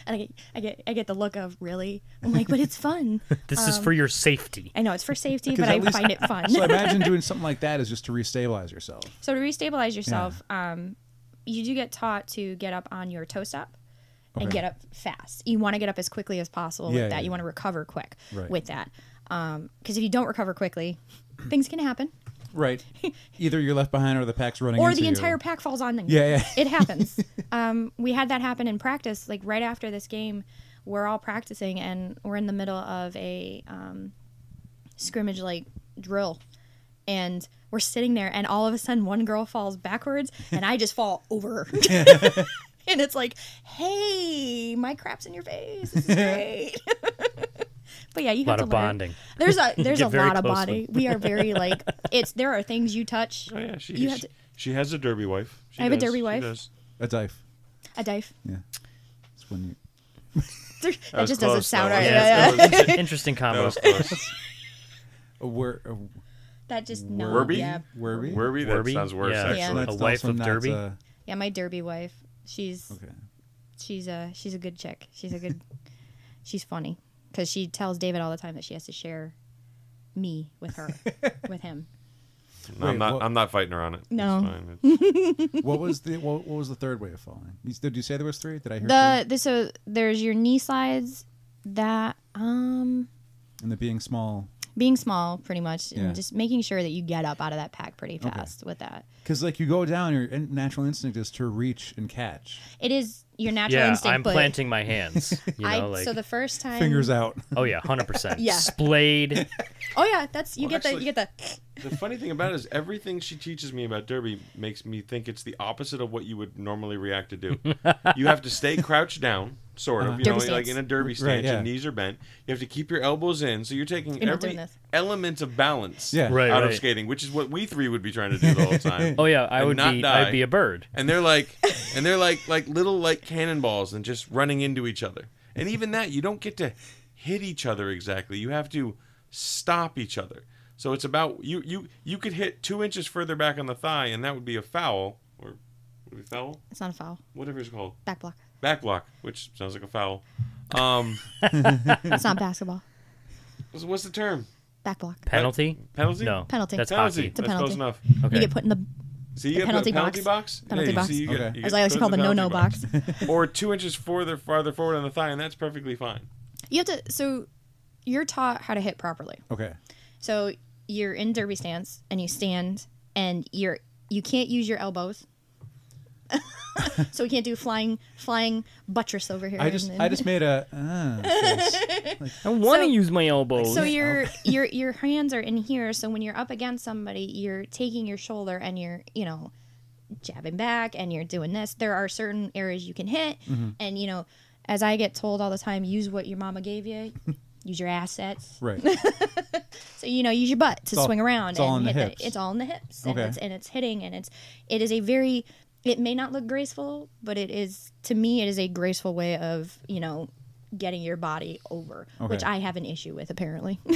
And I get, I get i get the look of really? I'm like but it's fun. This Um, is for your safety. i know it's for safety, but i least- find it fun. So imagine doing something like that is just to restabilize yourself. so to restabilize yourself um you do get taught to get up on your toe stop and get up fast. You want to get up as quickly as possible Yeah, with that. Yeah, you yeah. want to recover quick Right. with that. Um because if you don't recover quickly things can happen Right. Either you're left behind or the pack's running or the you. entire pack falls on them. Yeah, yeah. It happens. um, we had that happen in practice, like right after this game. We're all practicing and we're in the middle of a um, scrimmage like drill, and we're sitting there, and all of a sudden one girl falls backwards, and I just fall over. and it's like, hey, my crap's in your face. This is great. But yeah, you A lot have of learn. bonding. There's a there's a lot of close bonding. We are very like it's there are things you touch. Oh yeah, she You have she, to- she has a derby wife. She I have a does, derby she wife. does. A dive. A dive. Yeah. It's when you. that was just close, doesn't sound right. wasn't Yeah, yeah. That was- Interesting combo. was close. A wor- a That just no. Werby? Yeah, Werby? Werby, that Werby? sounds worse. Yeah. Yeah. Actually, That's A wife of Derby? uh, yeah. My derby wife. She's okay. she's a she's a good chick. She's a good. she's funny because she tells David all the time that she has to share me with her, with him. No, I'm not. what- I'm not fighting her on it. It's No. fine. It's- What was the what, what was the third way of falling? You, did you say there was three? Did I hear The, the so there's your knee slides that um three? And the being small, being small pretty much Yeah. and just making sure that you get up out of that pack pretty fast with that. because like you go down, your natural instinct is to reach and catch. It is your natural Yeah, instinct. I'm but planting my hands. You know, I like so the first time Fingers out. oh yeah, hundred percent. Yeah. Splayed. Oh yeah, that's you Well, get the you get the The funny thing about it is everything she teaches me about derby makes me think it's the opposite of what you would normally react to do. you have to stay crouched down, sort of, uh-huh. you Derby know, like in a derby stance. yeah. Your knees are bent. You have to keep your elbows in, so you're taking You're every element of balance Yeah. Right, out right. of skating, which is what we three would be trying to do the whole time. Oh yeah, I would not be. die. I'd be a bird. and they're like and they're like like little like cannonballs and just running into each other and even that you don't get to hit each other exactly you have to stop each other so it's about you you you could hit two inches further back on the thigh and that would be a foul or would it be foul it's not a foul. whatever it's called Back block. Back block which sounds like a foul um It's not basketball. what's, what's the term Back block. Penalty? penalty No. Penalty. That's penalty hockey. a that's penalty. close enough Okay. You get put in the See, you The get penalty the penalty box. box. Penalty yeah, box. You see, you get, Okay. you as get I like to put call the in no no penalty box. or two inches further farther forward on the thigh, and that's perfectly fine. you have to so you're taught how to hit properly. Okay. So you're in derby stance and you stand and you're you can't use your elbows. so we can't do flying flying buttress over here. I just and- I just made a uh, face. I want to So- use my elbows. So your your your hands are in here. So when you're up against somebody, you're taking your shoulder and you're you know jabbing back and you're doing this. There are certain areas you can hit, Mm-hmm. and you know, as I get told all the time, use what your mama gave you. use your assets. right. So you know, use your butt to all- swing around. it's all and in the hit hips. it's all in the hips, and Okay. it's and it's hitting, and it's it is a very. It may not look graceful, but it is to me. It is a graceful way of you know getting your body over, which I have an issue with apparently.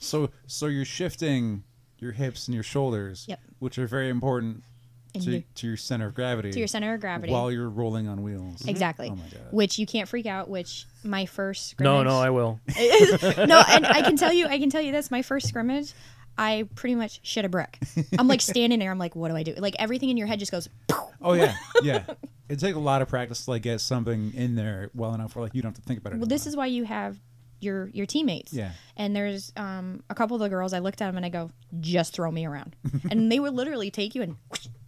So so you're shifting your hips and your shoulders, Yep. which are very important to, you, to your center of gravity. to your center of gravity. while you're rolling on wheels. Mm-hmm. exactly. Oh my god. Which you can't freak out. Which my first No, no, I will. no, and I can tell you, I can tell you this. My first scrimmage, I pretty much shit a brick. I'm like standing there. I'm like, what do I do? Like everything in your head just goes. Oh yeah, yeah. It takes a lot of practice to like get something in there well enough where like you don't have to think about it. Well, this is why you have your your teammates. Yeah. And there's um, a couple of the girls. I looked at them and I go, just throw me around, and they would literally take you and.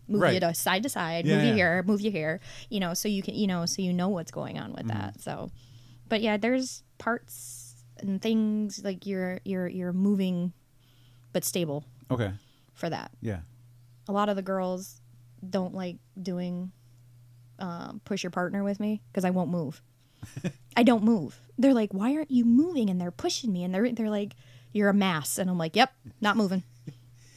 Move you to side to side, Yeah, move you yeah. here, move you here, you know, so you can, you know, so you know what's going on with Mm-hmm. that. So, but yeah, there's parts and things like you're you're you're moving, but stable okay. for that. Yeah. a lot of the girls don't like doing um, push your partner with me because I won't move. I don't move. They're like, "Why aren't you moving?" And they're pushing me, and they're they're like, "You're a mass," and I'm like, "Yep, not moving.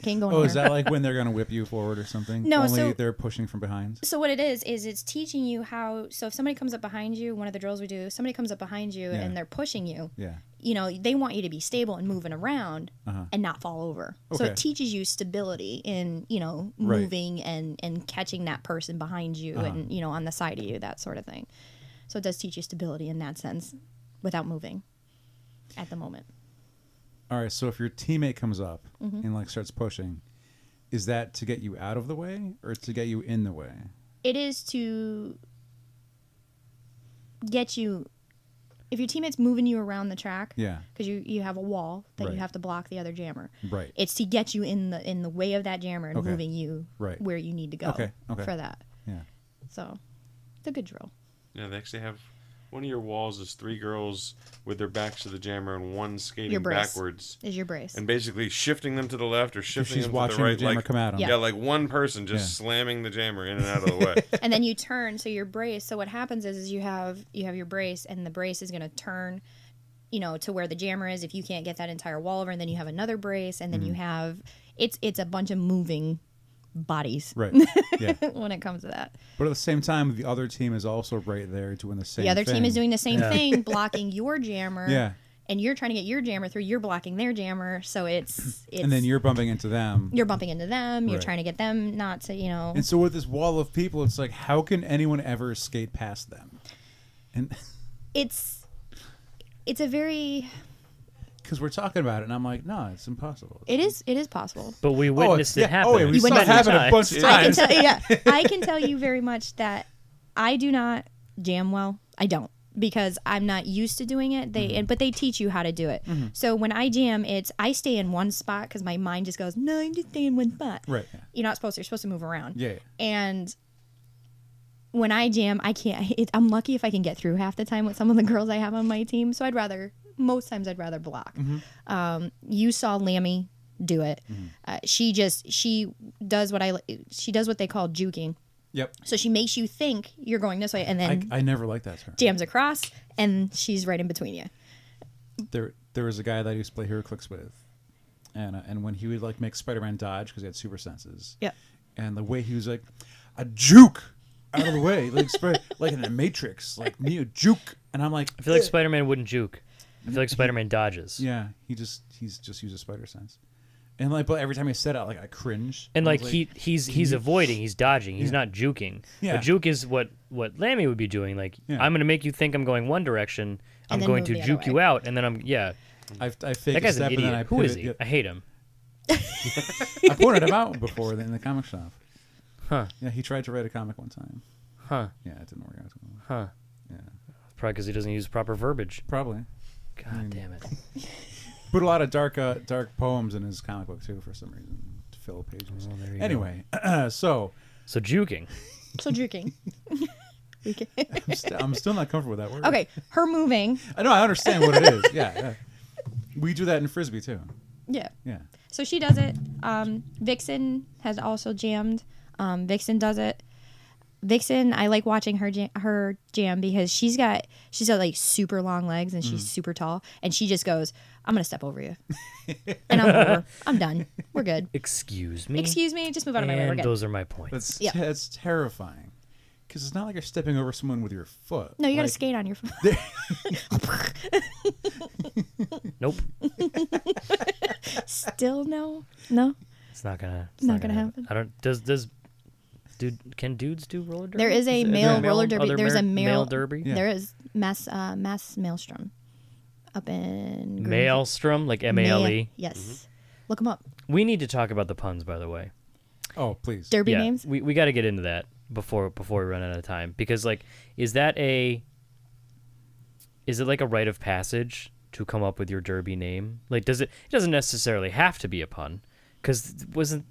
Can't go Oh, anywhere." is that like when they're gonna whip you forward or something? No, Only so- they're pushing from behind. so what it is is it's teaching you how. So if somebody comes up behind you, one of the drills we do, somebody comes up behind you Yeah. and they're pushing you. Yeah. You know, they want you to be stable and moving around Uh-huh. and not fall over. Okay. So it teaches you stability in you know Right. moving and and catching that person behind you Uh-huh. and you know on the side of you that sort of thing. So it does teach you stability in that sense, without moving. At the moment, All right. So if your teammate comes up Mm-hmm. and like starts pushing, is that to get you out of the way or to get you in the way? it is to get you. If your teammate's moving you around the track, Yeah. because you you have a wall that Right. you have to block the other jammer. Right. It's to get you in the in the way of that jammer and Okay. moving you Right. where you need to go Okay, okay. for that. Yeah. So, it's a good drill. Yeah, they actually have one of your walls is three girls with their backs to the jammer and one skating Your brace. backwards Is your brace? and basically shifting them to the left or shifting them to watching the the right. jammer like, come at 'em. Yeah. Yeah. like one person just Yeah. slamming the jammer in and out of the way. and then you turn so your brace so what happens is, is you have you have your brace and the brace is going to turn you know to where the jammer is if you can't get that entire wall over and then you have another brace and then you mm. have it's it's a bunch of moving bodies Right. Yeah. when it comes to that But at the same time, the other team is also right there doing the same. the other team is doing the same Yeah. thing blocking your jammer Yeah. and you're trying to get your jammer through you're blocking their jammer so it's it's and then you're bumping into them. you're bumping into them you're Right. trying to get them not to you know And so with this wall of people, it's like, how can anyone ever skate past them? And it's it's a very because we're talking about it, and I'm like, no, it's impossible. it is it is possible But we Oh, witnessed yeah. it happen. Oh, yeah, we You saw it happen a bunch of Yeah. I can times. tell yeah, I can tell you very much that I do not jam well. I don't because I'm not used to doing it. They mm-hmm. and but they teach you how to do it. Mm-hmm. So when I jam, it's I stay in one spot because my mind just goes, no, I'm just stay in one spot. Right. You're not supposed to. You're supposed to move around. Yeah. And when I jam, I can't. It, I'm lucky if I can get through half the time with some of the girls I have on my team. So I'd rather most times I'd rather block. Um, you saw Lammy do it. Uh, she just she does what I she does what they call juking. Yep. So she makes you think you're going this way, and then I, I never like that term. jams across, and she's right in between you. There, there was a guy that I used to play HeroClix with, and uh, and when he would like make Spider-Man dodge because he had super senses. Yeah. And the way he was like, a juke out of the way, like Sp- like in the Matrix, like Neo juke, and I'm like, I feel like Spider Man wouldn't juke. I feel like Spider Man dodges. yeah, he just he's just uses spider sense, and like, but every time he said it, like I cringe. And I like was he he's he's avoiding, he's dodging, he's Yeah. not juking. Yeah. A juke is what what Lammy would be doing. Like Yeah. I'm gonna make you think I'm going one direction. I'm going to juke way. you out, and then I'm yeah. I, I faked That guy's step an and then I idiot. Who is he? yeah. I hate him. I pointed him out before in the comic shop. Huh? Yeah, he tried to write a comic one time. Huh? Yeah, it didn't work out. Huh? Yeah, Probably because he doesn't use proper verbiage. probably. God damn it. Put a lot of dark, uh, dark poems in his comic book too, for some reason, to fill pages. Well, there you anyway, so So juking. So juking. We can- I'm, st- I'm still not comfortable with that word. okay, her moving. I know. I understand what it is. Yeah, yeah. We do that in frisbee too. Yeah. Yeah. So she does it. Um, Vixen has also jammed. Um, Vixen does it. Vixen, I like watching her jam, her jam because she's got she's got like super long legs and she's mm. super tall and she just goes, "I'm gonna step over you," and I'm over. I'm done. We're good. Excuse me. Excuse me, just move out of my way. We're good. those are my points. That's Yeah. that's terrifying. Because it's not like you're stepping over someone with your foot. no, you gotta skate on your. Foot. nope. Still no, no. It's not gonna. It's Not gonna happen. I don't. Does does Dude, can dudes do roller derby? There is a there male roller derby. other There's a mer- male- derby. Yeah. There is mass uh, mass maelstrom up in Greenville. Maelstrom, like M A L E. Yes, look them up. We need to talk about the puns, by the way. Oh, please. Derby yeah, names. we we got to get into that before before we run out of time because like, is that a is it like a rite of passage to come up with your derby name? Like, does it? It doesn't necessarily have to be a pun, because wasn't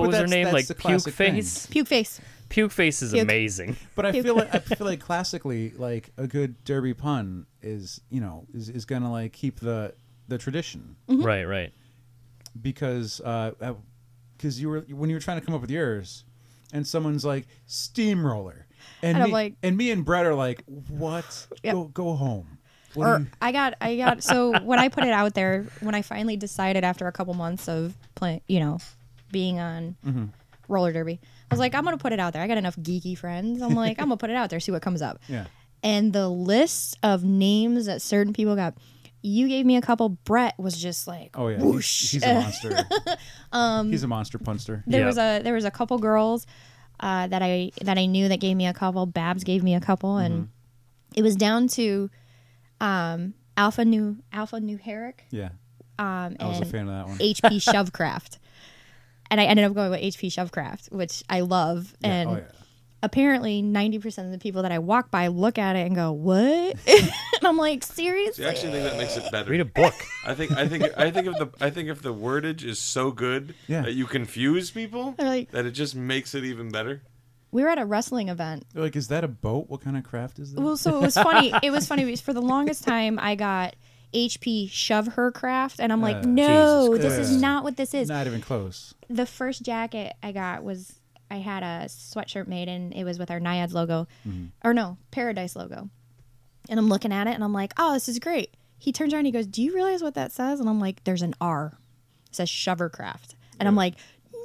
what But was her name like puke classic thing. face? Puke face. Puke face is Puke. amazing. But I Puke. feel like I feel like classically, like a good derby pun is you know is, is gonna like keep the the tradition Right, right. because uh because you were when you were trying to come up with yours, and someone's like steamroller, and, And I'm me, like- and me and Brett are like, what? Yep. Go go home. What or you- I got I got so when I put it out there when I finally decided after a couple months of playing you know being on Mm-hmm. roller derby I was like I'm gonna put it out there I got enough geeky friends I'm like I'm gonna put it out there see what comes up yeah. and the list of names that certain people got you gave me a couple Brett was just like Oh yeah. whoosh. He's, he's a monster. um, he's a monster punster. there Yeah. was a there was a couple girls uh, that I that I knew that gave me a couple Babs gave me a couple and Mm-hmm. it was down to um, Alpha New Alpha New Herrick Yeah. um, I was a fan of that one. HP Shovecraft. And I ended up going with HP Shovecraft, which I love. Yeah. Oh, and oh, yeah. apparently, 90% of the people that I walk by look at it and go, What? and I'm like, Seriously? I actually think that makes it better. Read a book. I think I think I think if the I think if the wordage is so good Yeah. that you confuse people, like- that it just makes it even better. we were at a wrestling event. They're like, is that a boat? What kind of craft is that? Well, so it was funny. it was funny because for the longest time, I got HP Shove Her Craft. And I'm like, Uh, No, this is not what this is. Not even close. the first jacket I got was I had a sweatshirt made and it was with our Naiads logo, or no, Paradise logo. And I'm looking at it and I'm like, oh, this is great. He turns around and he goes, do you realize what that says? And I'm like, there's an R. It says Shovercraft. And I'm like,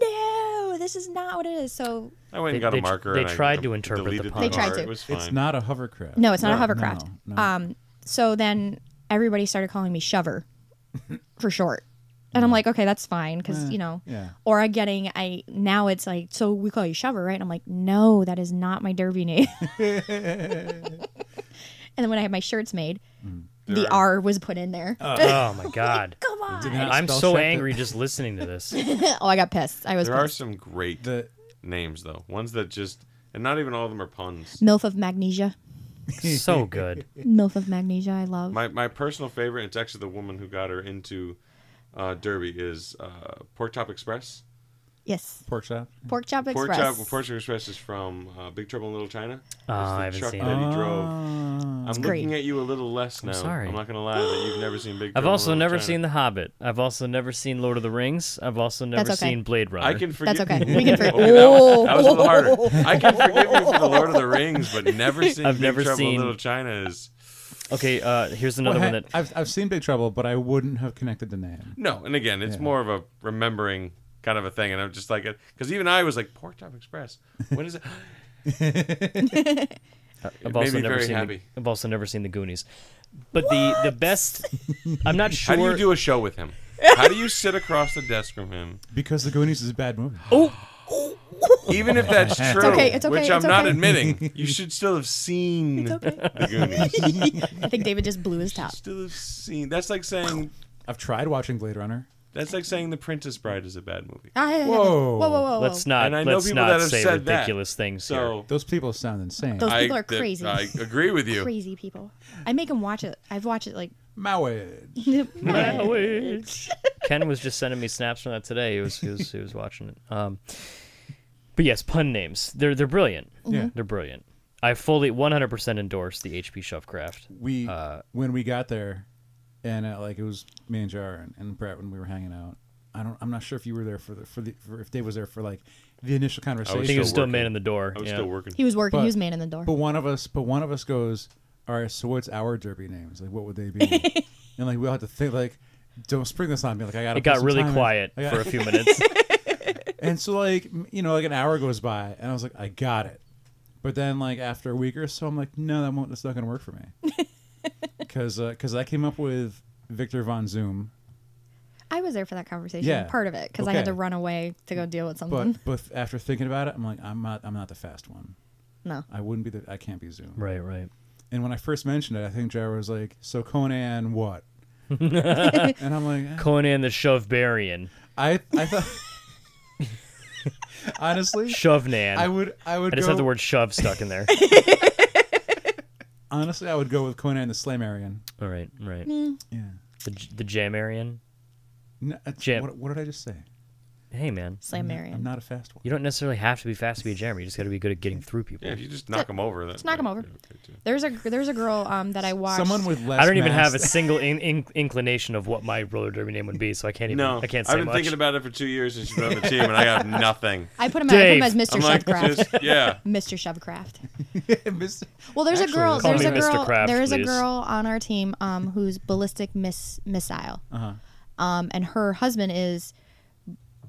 no, this is not what it is. So I went and They- got they a marker. they and I tried d- to interpret the deleted pun. They tried to. It was fine. It's not a hovercraft. no, it's not No, a hovercraft. no, no. Um, so then everybody started calling me Shover for short. And I'm like, okay, that's fine because Eh, you know, yeah. or I'm getting I now it's like, so we call you Shover, right? And I'm like, no, that is not my derby name. and then when I had my shirts made, the R was put in there. oh my god. Come on! Did not I'm spell so check it. angry just listening to this. oh, I got pissed. I was There are pissed. some great The names though. Ones that just and not even all of them are puns. Milf of Magnesia. So good. Milf of Magnesia. I love. My my personal favorite, it's actually the woman who got her into uh, Derby, is uh, Pork Chop Express. Yes, pork chop. Pork Chop express. Pork Chop Pork Chop Express is from uh, Big Trouble in Little China. Oh, I haven't truck seen that it. he drove. Ah. I'm great. looking at you a little less now. sorry. I'm not gonna lie that you've never seen Big. Trouble I've Trouble in also Little never China. seen The Hobbit. I've also never seen Lord of the Rings. I've also never okay. seen Blade Runner. I can forgive. That's okay. you. We can for- Okay, that, Oh. that was a little harder. I can forgive you for the Lord of the Rings, but never seen I've Big never Trouble seen- in Little China is Okay, uh, here's another ha- one that I've I've seen Big Trouble, but I wouldn't have connected the name. no. And again, it's Yeah. more of a remembering kind of a thing, and I'm just like, because even I was like, Pork Chop Express. What is it? I've made also me never very seen. The. I've also never seen the Goonies. But the the best. I'm not sure. How do you do a show with him? How do you sit across the desk from him? Because The Goonies is a bad movie. Oh. Even if that's true, okay, it's okay, which I'm it's not okay. admitting, you should still have seen the Goonies. I think David just blew his top. Still have seen. That's like saying. I've tried watching Blade Runner. That's like saying The Princess Bride is a bad movie. Ah, Whoa. whoa, whoa, whoa! Let's not. And I know let's people not that have say said that. ridiculous things here. So Those people sound insane. Those I, people are that- crazy. I agree with you. Crazy people. I make them watch it. I've watched it like. Mowage. Marriage. Ken was just sending me snaps from that today. He was he was, he was watching it. Um, but yes, pun names. They're they're brilliant. Yeah. They're brilliant. I fully 100% endorse the HP Shovecraft. We Uh, when we got there, and uh, like it was me and Jar and, and Brett when we were hanging out. I don't. I'm not sure if you were there for the for the for if Dave was there for like the initial conversation. I think he was still still working. man in the door. I was yeah. still working. He was working. But- he was man in the door. But one of us, but one of us goes, "All right, so what's our derby names? Like, what would they be?" and like we all had to think, like, "Don't spring this on me." Like, I got. It got really quiet got- for a few minutes. And so like you know, like an hour goes by, and I was like, "I got it." But then like after a week or so, I'm like, "No, that won't. That's not going to work for me." Because because I came up with Victor von Zoom. I was there for that conversation. Yeah. Part of it because I had to run away to go deal with something. But but after thinking about it, I'm like, I'm not I'm not the fast one. no. I wouldn't be the I can't be Zoom. Right, right. And when I first mentioned it, I think Jared was like, "So Conan, what?" and I'm like, eh. Conan the Shovebarian. I I thought honestly, Shovenan. I would I would I just go, have the word shove stuck in there. honestly I would go with Conan the Slaymarian. All right, right. Mm. Yeah. The the Jamarian. No, it's- uh, Jam- What, what did I just say? Hey man, Slam Marion. I'm not a fast one. you don't necessarily have to be fast to be a jammer. You just got to be good at getting through people. Yeah, if you just knock them over, then Just knock 'em yeah, over. okay. There's a there's a girl um that I watched. Someone with less. I don't even have a single in, in, inclination of what my roller derby name would be, so I can't even. No, I can't say I've been much. thinking about it for two years since you've been on the team, and I got nothing. I put him, I put him as Mr. I'm like, Chefcraft. just, yeah. Mr. Chefcraft. Mr. Well, there's Actually, a girl. Call There's me a Mr. girl. Kraft, there is a please. girl on our team um, who's ballistic miss, missile, Uh-huh. um, and her husband is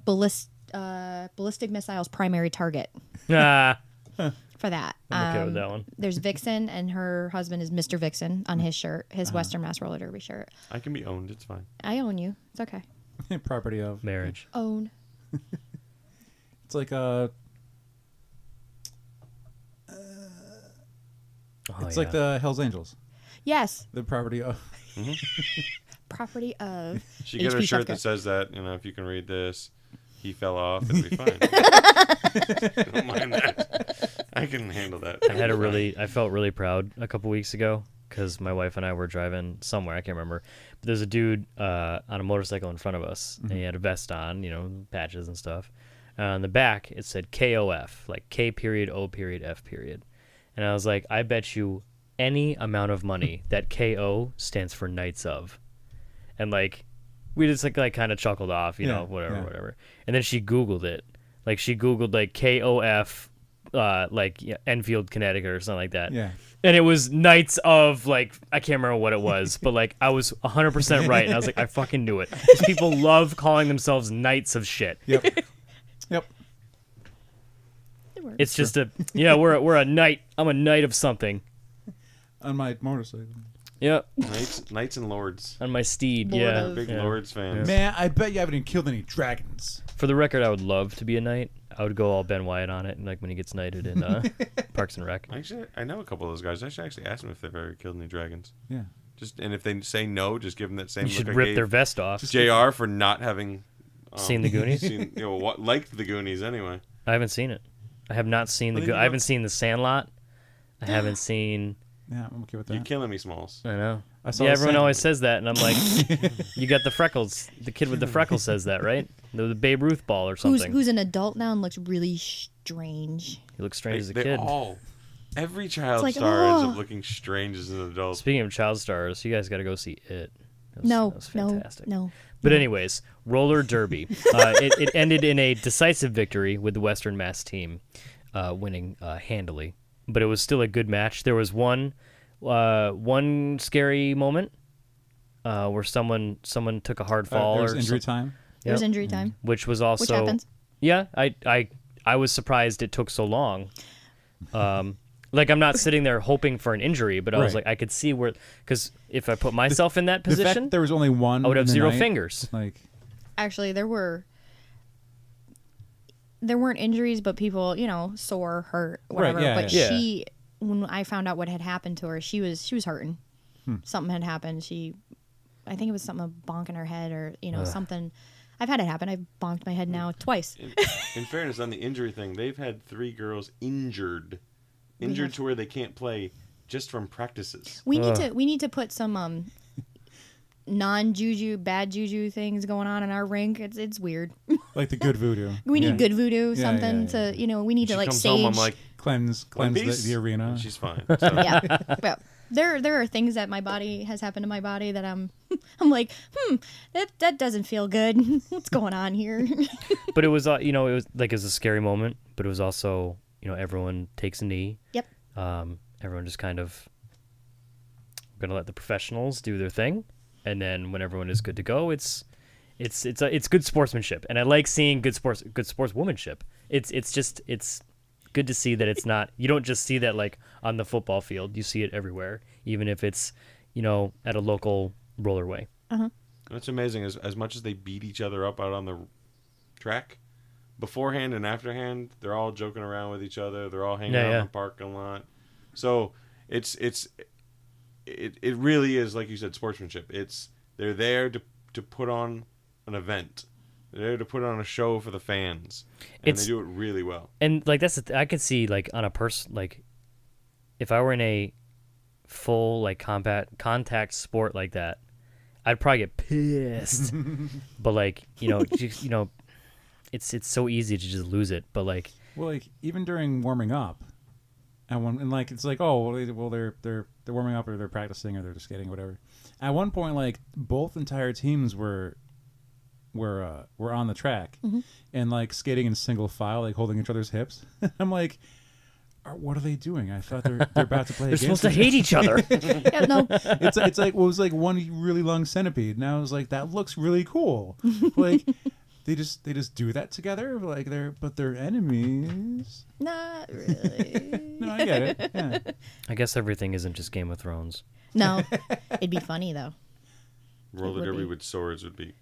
ballist, uh, ballistic missile's primary target ah, for that. I'm okay with Um, that one. There's Vixen, and her husband is Mr. Vixen on his shirt, his Uh-huh. Western Mass Roller Derby shirt. I can be owned. It's fine. I own you. It's okay. Property of. Marriage. Own. It's like uh Oh, it's yeah. like the Hell's Angels. Yes. The property of. Property of. She get a shirt Shopka. that says that. You know, if you can read this, he fell off. It'll be fine. I don't mind that. I can handle that. I had a really, I felt really proud a couple weeks ago because my wife and I were driving somewhere. I can't remember. But there's a dude uh, on a motorcycle in front of us, and he had a vest on, you know, patches and stuff. Uh, on the back, it said KOF, like K period O period F period. And I was like, I bet you any amount of money that KO stands for Knights of. And like, we just like, like kind of chuckled off, you Yeah, know, whatever, yeah. whatever. And then she Googled it. Like, she Googled like KOF, uh, like yeah, Enfield, Connecticut or something like that Yeah. and it was Knights of like I can't remember what it was, but like I was 100% right, and I was like I fucking knew it. 'Cause people love calling themselves Knights of shit. Yep. yep. It works. It's just a yeah, we're a, we're a knight. I'm a knight of something. On my motorcycle. Yep, Knights, knights and lords. on my steed. Lord yeah. of- Big yeah. lords fans. Man, I bet you haven't even killed any dragons. For the record, I would love to be a knight. I would go all Ben Wyatt on it, and like when he gets knighted in uh, Parks and Rec. Actually, I know a couple of those guys. I should actually ask them if they've ever killed any dragons. Yeah. Just and if they say no, just give them that same You should look I rip gave their vest off. Jr. for not having um, Seen the Goonies? Seen, you know, what liked the Goonies anyway. I haven't seen it. I have not seen the. Well, then Go- I haven't don't- seen the Sandlot. I haven't seen. Yeah, I'm okay with that. You're killing me, Smalls. I know. I saw Yeah, everyone always says that, and I'm like, you got the freckles. The kid with the freckles says that, right? The, the Babe Ruth ball or something. who's an adult now and looks really strange. he looks strange They, as a they kid. all, every child like, star ends oh. up looking strange as an adult. Speaking of child stars, you guys got to go see it. Was, No, that was no, fantastic. no. But anyways, roller derby. uh, it, it ended in a decisive victory with the Western Mass team uh, winning uh, handily. But it was still a good match. There was one uh, one scary moment uh, where someone someone took a hard Uh, fall there was or injury some- time. There's Yep. injury time, which was also which happens. Yeah, I I I was surprised it took so long. Um, like I'm not sitting there hoping for an injury, but I was like I could see where because if I put myself in that The fact position, there was only one. I would have zero night, fingers. Like, Actually, there were there weren't injuries, but people, you know, sore, hurt, whatever. yeah, but yeah. she, when I found out what had happened to her, she was she was hurting. Hmm. Something had happened. She, I think it was something a bonk in her head or you know something. I've had it happen. I've bonked my head now twice. In, in fairness, on the injury thing, they've had three girls injured, injured have- to where they can't play just from practices. We need to we need to put some um non juju bad juju things going on in our rink. It's it's weird. like the good voodoo. We need Yeah. good voodoo, Yeah, something yeah, yeah. to you know. We need She to like comes sage. home, I'm like, Cleanse, one cleanse piece, the, the arena. And she's fine. So, yeah, but there there are things that my body has happened to my body that I'm I'm like hmm that that doesn't feel good. What's going on here? but it was uh, you know it was like it was a scary moment, but it was also you know everyone takes a knee. Yep. Um, everyone just kind of gonna let the professionals do their thing, and then when everyone is good to go, it's it's it's a, it's good sportsmanship, and I like seeing good sports good sportswomanship. It's it's just it's good to see that it's not you don't just see that like on the football field, you see it everywhere, even if it's you know at a local rollerway. Uh-huh. And it's amazing as as much as they beat each other up out on the track, beforehand and afterhand, they're all joking around with each other. They're all hanging Yeah, out yeah. in the parking lot. So it's it's it, it really is like you said sportsmanship. It's they're there to to put on an event. They're there to put on a show for the fans, and It's- they do it really well. and like that's the th- I could see like on a person like if I were in a full like combat contact sport like that, I'd probably get pissed. but like you know, just, you know, it's it's so easy to just lose it. But like Well, like even during warming up, and one and like it's like oh well, they, well they're they're they're warming up or they're practicing or they're just skating or whatever. At one point, like both entire teams were were uh, were on the track and like skating in single file, like holding each other's hips. I'm like. "Are- What are they doing? I thought they're they're about to play. they're supposed to each hate each other. Yeah, no, it's it's like well, it was like one really long centipede. Now I was like that looks really cool. Like they just they just do that together. Like they're but they're enemies. not really. No, I get it. Yeah. I guess everything isn't just Game of Thrones. No, it'd be funny though. Roller would derby be. with swords would be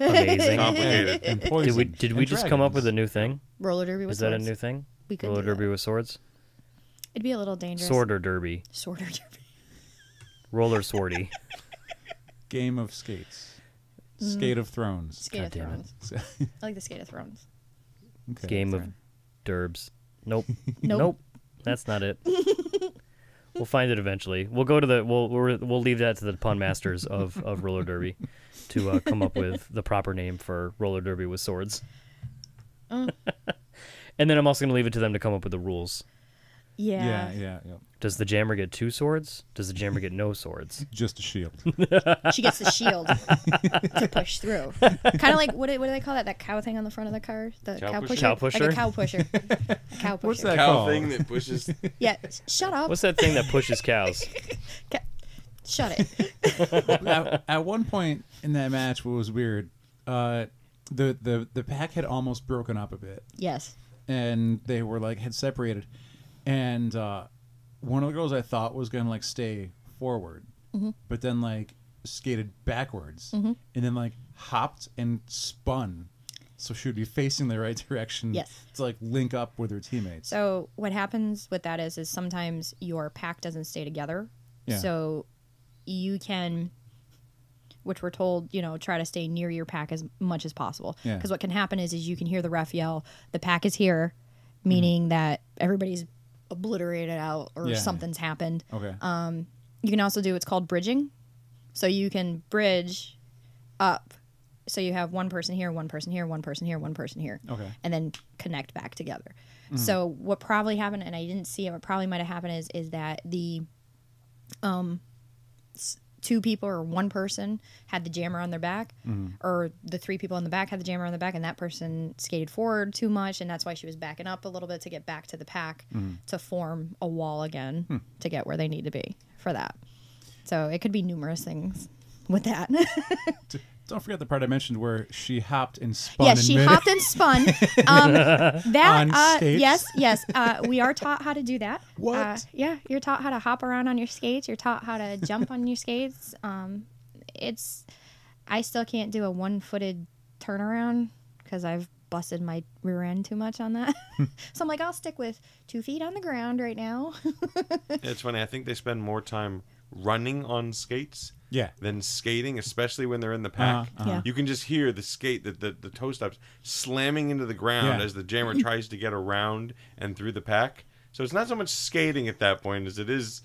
Amazing. complicated. And did we did we and just come up with a new thing? Roller derby with Swords. Is that a new thing? We could Roller do that. derby with swords? It'd be a little dangerous. Sword or derby? Sword or derby. Roller swordy. Game of Skates? Skate of Thrones. Skate of God damn it. Thrones. I like the Skate of Thrones. Okay, Game of derbs. Nope. Nope. That's not it. we'll find it eventually. We'll go to the we'll we'll, we'll leave that to the pun masters of, of roller derby to uh, come up with the proper name for roller derby with swords. Uh. and then I'm also going to leave it to them to come up with the rules. Yeah. Yeah, yeah, yeah. Does the jammer get two swords? Does the jammer get no swords? Just a shield. She gets the shield to push through. Kind of like what do, what do they call that? That cow thing on the front of the car? The Cow cow, pusher? pusher. Like a cow pusher. A cow pusher. What's that Cow called? thing that pushes. Yeah. Shut up. What's that thing that pushes cows? Ca- Shut it. at, at one point in that match, what was weird, uh, the the the pack had almost broken up a bit, Yes. and they were like had separated, and uh, one of the girls I thought was gonna like stay forward, Mm-hmm. but then like skated backwards, and then like hopped and spun. So she would be facing the right direction Yes. to like link up with her teammates. So what happens with that is, is sometimes your pack doesn't stay together. Yeah. So you can, which we're told, you know, try to stay near your pack as much as possible. Yeah. Because what can happen is, is you can hear the ref yell, "The pack is here," meaning that everybody's obliterated out or Yeah. something's happened. okay. Um, You can also do what's called bridging. So you can bridge up. So you have one person here, one person here, one person here, one person here okay. and then connect back together. So what probably happened, and I didn't see it, what probably might have happened is is that the um two people or one person had the jammer on their back, mm-hmm. or the three people in the back had the jammer on the back, and that person skated forward too much, and that's why she was backing up a little bit to get back to the pack mm-hmm. to form a wall again hmm. to get where they need to be for that. So it could be numerous things with that. Don't forget the part I mentioned where she hopped and spun. Yes, she mid- hopped and spun. Um, that On uh, skates? yes, yes, uh, we are taught how to do that. What? Uh, yeah, you're taught how to hop around on your skates. You're taught how to jump on your skates. Um, it's I still can't do a one-footed turnaround because I've busted my rear end too much on that. so I'm like, I'll stick with two feet on the ground right now. It's funny. I think they spend more time running on skates Yeah. than skating, especially when they're in the pack. Uh-huh, uh-huh. Yeah. You can just hear the skate, the, the, the toe stops slamming into the ground Yeah. as the jammer tries to get around and through the pack. So it's not so much skating at that point as it is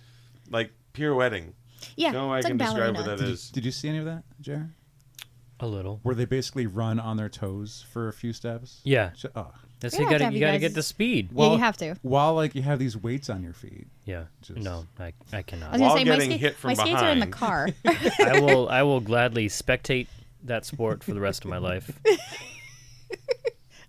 like pirouetting. yeah, no, I it's can like describe ballerina. what that Did you, did you see any of that, Jared? A little. Where they basically run on their toes for a few steps? Yeah. Sh- Oh. That's you have to gotta you you gotta guys- get the speed. Yeah, you have to. While like you have these weights on your feet. Yeah. Just- No, I I I cannot. was While gonna say my, getting skate- hit from my skates are in the car. I will I will gladly spectate that sport for the rest of my life.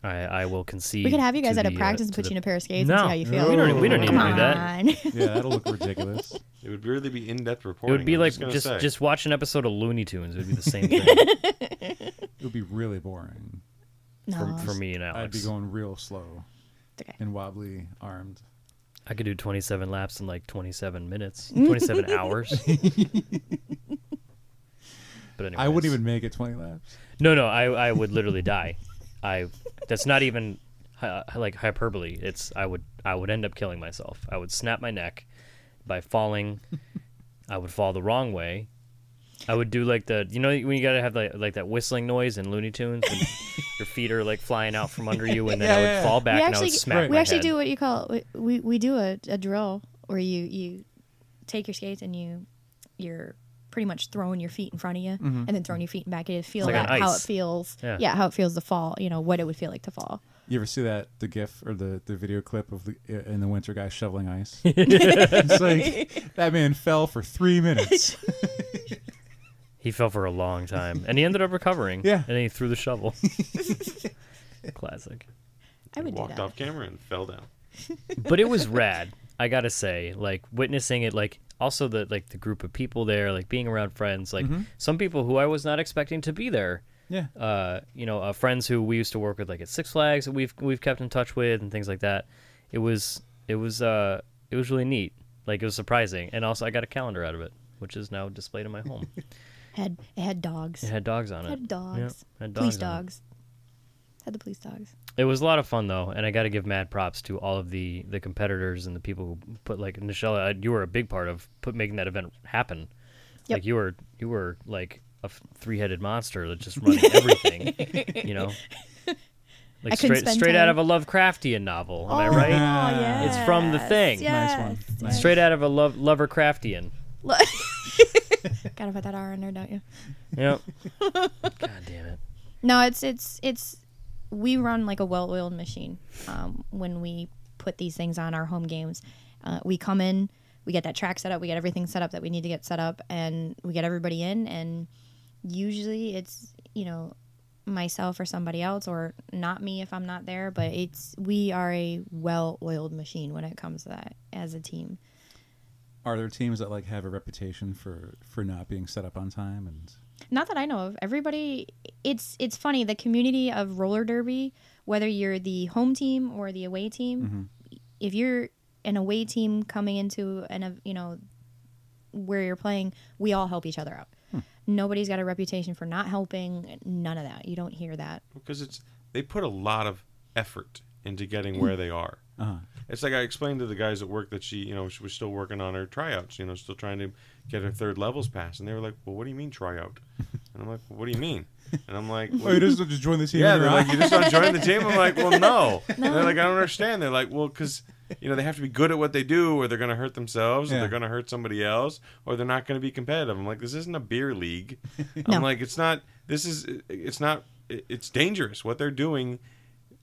I I will concede. we could have you guys to at a the, uh, practice and to put you in a pair of skates No, and see how you feel. we don't we don't need to do that. on. Yeah, that'll look ridiculous. It would really be in-depth reporting. It would be I'm like gonna just just watch an episode of Looney Tunes. It would be the same thing It would be really boring. For, no. for me and Alex. I'd be going real slow Okay. and wobbly armed. I could do 27 laps in like 27 minutes, Mm. 27 hours. But anyway, I wouldn't even make it 20 laps. No, no, I I would literally die. I that's not even hy- like hyperbole. It's I would I would end up killing myself. I would snap my neck by falling. I would fall the wrong way. I would do like the you know when you gotta have like like that whistling noise in Looney Tunes and your feet are like flying out from under you and then Yeah, I would yeah, yeah. fall back we and I would actually smack we my actually head. do what you call we we, we do a, a drill where you you take your skates and you you're pretty much throwing your feet in front of you mm-hmm. and then throwing your feet back and feel like that how it ice. feels Yeah. how it feels to fall you know what it would feel like to fall You ever see that the GIF or the, the video clip of the in the winter guy shoveling ice? it's like that man fell for three minutes. He fell for a long time and he ended up recovering. Yeah. and then he threw the shovel. Classic. I would do Walked that off camera and fell down. but it was rad i gotta say like witnessing it like also the like the group of people there like being around friends like some people who i was not expecting to be there Yeah. uh you know uh, friends who we used to work with like at six flags that we've we've kept in touch with and things like that it was it was uh it was really neat like it was surprising and also i got a calendar out of it which is now displayed in my home had it had dogs it had dogs on it had dogs Yep, had police dogs on it. dogs had the police dogs It was a lot of fun though, and I got to give mad props to all of the the competitors and the people who put like Nichele. uh, You were a big part of put making that event happen. Yep. Like you were you were like a three headed monster that just running everything. you know, like I straight spend straight out of a Lovecraftian novel. Am I Oh, right? Yeah. It's from the thing. Nice one. yes, Straight out of a love Lovercraftian. gotta put that r in there don't you Yep. God damn it. No, it's it's it's we run like a well-oiled machine um, when we put these things on our home games. Uh, we come in, we get that track set up, we get everything set up that we need to get set up, and we get everybody in. And usually, it's you know myself or somebody else, or not me if I'm not there. But it's we are a well-oiled machine when it comes to that as a team. Are there teams that like have a reputation for for not being set up on time and not that I know of. Everybody, it's it's funny. The community of roller derby, whether you're the home team or the away team, mm-hmm. if you're an away team coming into an ev- you know where you're playing, we all help each other out. Hmm. Nobody's got a reputation for not helping. None of that. You don't hear that. because it's they put a lot of effort into getting where they are. uh It's like I explained to the guys at work that she, you know, she was still working on her tryouts, you know, still trying to get her third levels passed, and they were like, "Well, what do you mean tryout?" And I'm like, well, "What do you mean?" And I'm like, Oh, you just just join the team. Yeah, they're your like, "You just want to join the team?" I'm like, "Well, no." And they're like, "I don't understand." They're like, "Well, because." You know, they have to be good at what they do, or they're going to hurt themselves, or they're going to hurt somebody else, or they're not going to be competitive. I'm like, this isn't a beer league. No. I'm like, it's not. This is. It's not. It's dangerous. What they're doing,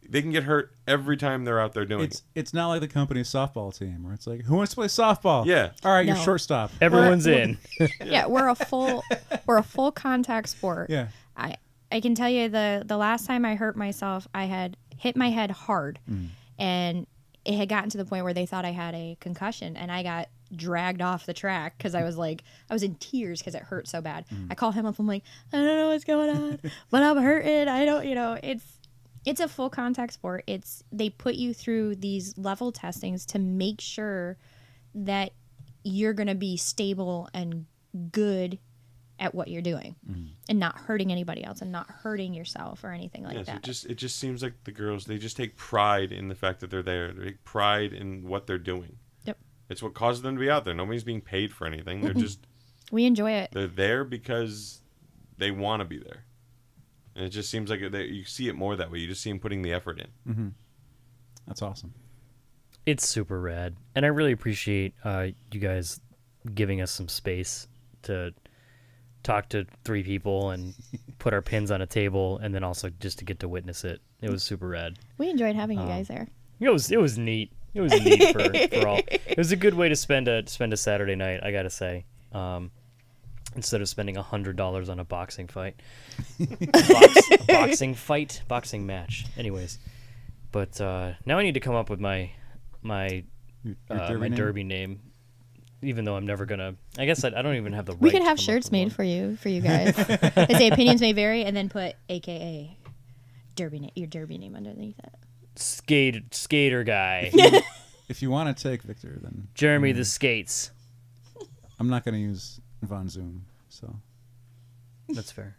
they can get hurt every time they're out there doing It's it's not like the company's softball team where it's like, who wants to play softball? Yeah. All right, No. you're shortstop. Everyone's in. Yeah, we're a full we're a full contact sport. Yeah. I I can tell you the the last time I hurt myself, I had hit my head hard, mm. and it had gotten to the point where they thought I had a concussion, and I got dragged off the track because I was like I was in tears because it hurt so bad. Mm. I call him up. I'm like, I don't know what's going on, but I'm hurting. I don't, you know, it's it's a full contact sport. It's they put you through these level testings to make sure that you're going to be stable and good at what you're doing mm-hmm. and not hurting anybody else and not hurting yourself or anything like Yes, that. it just it just seems like the girls they just take pride in the fact that they're there. They take pride in what they're doing. Yep. It's what causes them to be out there. Nobody's being paid for anything. They're just we enjoy it. they're there because they want to be there. And it just seems like it, you see it more that way. You just see them putting the effort in. That's awesome. It's super rad, and I really appreciate uh, you guys giving us some space to talk to three people and put our pins on a table, and then also just to get to witness it. It was super rad. We enjoyed having Oh. you guys there. It was it was neat. It was neat for, for all. It was a good way to spend a spend a Saturday night. I gotta say. Um, instead of spending a hundred dollars on a boxing fight, Box, boxing fight, boxing match. Anyways, but uh, now I need to come up with my my Your, your uh, derby my name? derby name. Even though I'm never gonna, I guess I, I don't even have the. We right could to have come shirts made one. for you for you guys. they say opinions may vary, and then put AKA derby na- your derby name underneath it. skate skater guy, If you want to take Victor, then Jeremy the skates. I'm not going to use Von Zoom. So That's fair.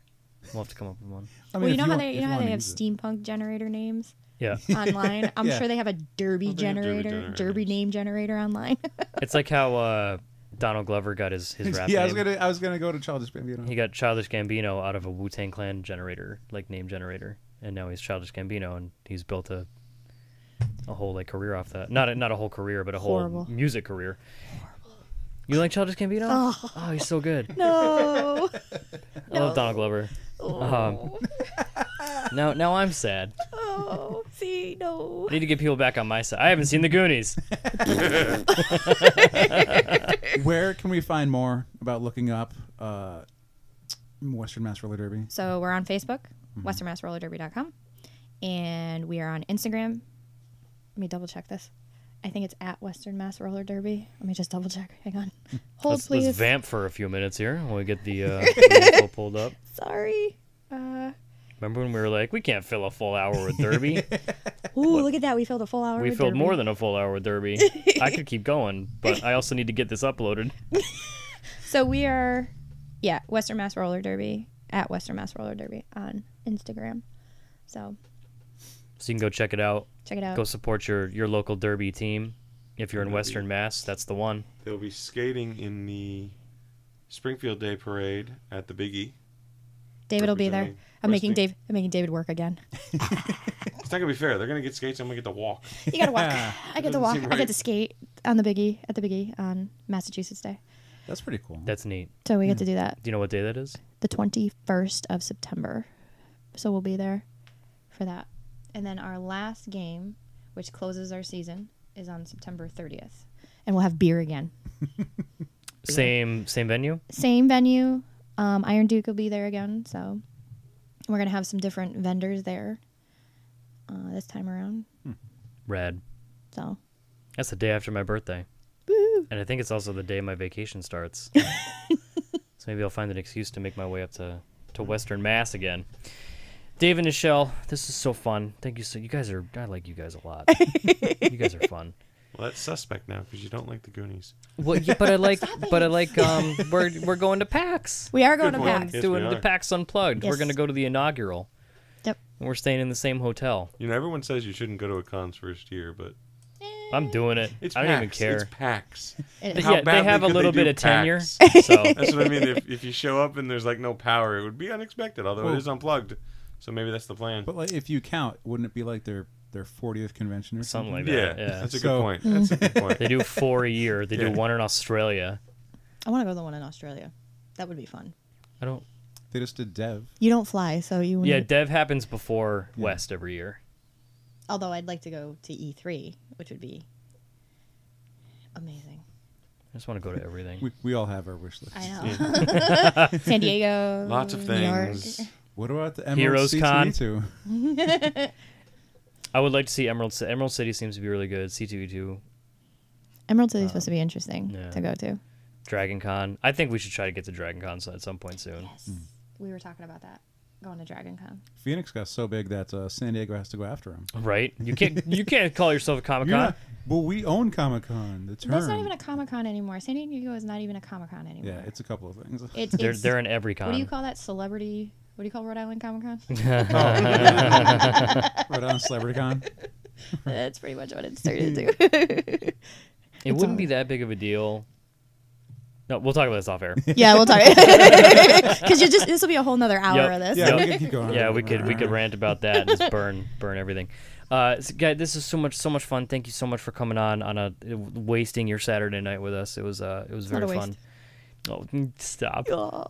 We'll have to come up with one. I well, you if know how want- they you know how they have use it. steampunk generator names Yeah. online. I'm Yeah. sure they have a derby they have derby generator, derby name generator online. It's like how uh, Donald Glover got his, his rap yeah, I was name. gonna I was gonna go to Childish Gambino. He got Childish Gambino out of a Wu Tang Clan generator, like name generator, and now he's Childish Gambino, and he's built a a whole like career off that. Not a, not a whole career, but a Horrible. whole music career. You like Childish Gambino? Oh, he's so good. no. I love Donald Glover. Um, now now I'm sad. Oh, see, no. I need to get people back on my side. I haven't seen the Goonies. Where can we find more about looking up uh, Western Mass Roller Derby? So we're on Facebook, Mm-hmm. westernmassrollerderby.com, and we are on Instagram. Let me double check this. I think it's at Western Mass Roller Derby. Let me just double check. Hang on. Hold, Let's, please. let's vamp for a few minutes here while we get the, uh, the info pulled up. Sorry. Uh, Remember when we were like, we can't fill a full hour with Derby? ooh, look at that. We filled a full hour. we filled Derby. more than a full hour with Derby. I could keep going, but I also need to get this uploaded. So we are, yeah, Western Mass Roller Derby at Western Mass Roller Derby on Instagram. So So you can go check it out. check it out. Go support your, your local Derby team. If you're in Derby. Western Mass, that's the one. They'll be skating in the Springfield Day Parade at the Biggie. David will be there. representing I'm making Western- Dave. I'm making David work again. It's not gonna be fair. They're gonna get skates. I'm gonna get to walk. You gotta walk. I get to doesn't walk. seem I right. get to skate on the biggie at the biggie on Massachusetts Day. That's pretty cool. That's neat. So we get to mm. do that Do you know what day that is? the 21st of September. So we'll be there for that. And then our last game, which closes our season, is on September 30th. And we'll have beer again. Same same venue. Same venue. Um, Iron Duke will be there again. So we're going to have some different vendors there uh, this time around. Rad. So That's the day after my birthday. And I think it's also the day my vacation starts. so maybe I'll find an excuse to make my way up to, to Western Mass again. Dave and Nichele, this is so fun. Thank you so. You guys are. I like you guys a lot. you guys are fun. Well, that's suspect now because you don't like the Goonies. Well, yeah, but I like. But I like. Um, we're we're going to PAX. we are going Good to point. PAX. Yes, doing we the. PAX Unplugged. We're gonna go to the inaugural. Yep. And we're staying in the same hotel. You know, everyone says you shouldn't go to a con's first year, but I'm doing it. it's I don't even care. It's PAX. It- But yeah, they have a little bit do of tenure. So That's what I mean. If, if you show up and there's like no power, it would be unexpected. Although Well- it is unplugged, so maybe that's the plan. But like, if you count, wouldn't it be like their their 40th convention or something something? like that. Yeah. that's a So- good point. That's a good point. They do four a year. They do one in Australia. I want to go to the one in Australia. That would be fun. I don't. They just did Dev. You don't fly, so you. Yeah, wouldn't- Dev happens before West every year. Although I'd like to go to E3, which would be amazing. I just want to go to everything. We, we all have our wish list. I know. San Diego. Lots of New York. Things. What about the Emerald Heroes Con? C2E2? I would like to see Emerald. Ci- Emerald City seems to be really good. C2E2, Emerald City is supposed to be interesting yeah. to go to. Dragon Con. I think we should try to get to Dragon Con at some point soon. Yes. We were talking about that. Going to Dragon Con. Phoenix got so big that uh, San Diego has to go after him. Right? You can't. You can't call yourself a Comic Con. not- well, we own Comic Con. The term. That's not even a Comic Con anymore. San Diego is not even a Comic Con anymore. yeah, it's a couple of things. It's, They're they're in every Comic. what do you call that? Celebrity. What do you call Rhode Island Comic Con? right on Celebrity Con. That's pretty much what it started to. It wouldn't be that big of a deal. No, we'll talk about this off air. yeah, we'll talk. Because you just this will be a whole nother hour Yep. of this. Yeah, we can keep going. yeah, we could we could rant about that and just burn burn everything. Uh, so, guys, this is so much so much fun. Thank you so much for coming on on a wasting your Saturday night with us. It was uh it was not very fun. Oh, stop. Oh.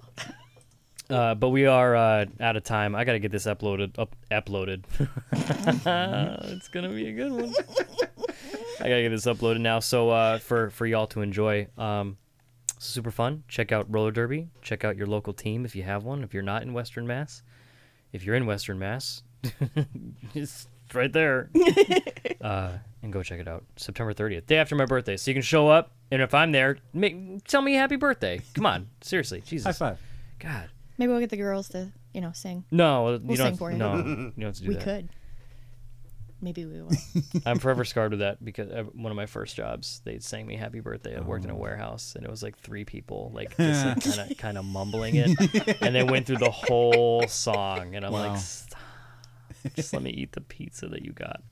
Uh, but we are uh, out of time. I got to get this uploaded. Up, uploaded. it's gonna be a good one. I gotta get this uploaded now. So uh, for for y'all to enjoy, um, super fun. Check out roller derby. Check out your local team if you have one. If you're not in Western Mass, if you're in Western Mass, it's right there. uh, and go check it out. September 30th, day after my birthday. So you can show up, and if I'm there, make, tell me happy birthday. Come on, seriously, Jesus, High five. God. Maybe we'll get the girls to, you know, sing. No, We'll don't. sing for you. No, you don't have to do We that. could. maybe we will. I'm forever scarred with that because uh, one of my first jobs, they sang me "Happy Birthday." I worked in a warehouse, and it was like three people, like just like, kind of kind of mumbling it, and they went through the whole song, and I'm Wow. like, Stop. just let me eat the pizza that you got.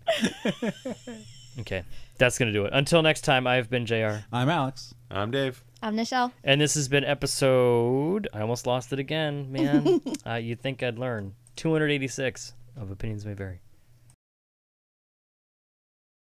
Okay, that's gonna do it. Until next time, I've been Jr. I'm Alex. I'm Dave. I'm Nichele. And this has been episode. I almost lost it again, man. uh, you'd think I'd learn. 286 of Opinions May Vary.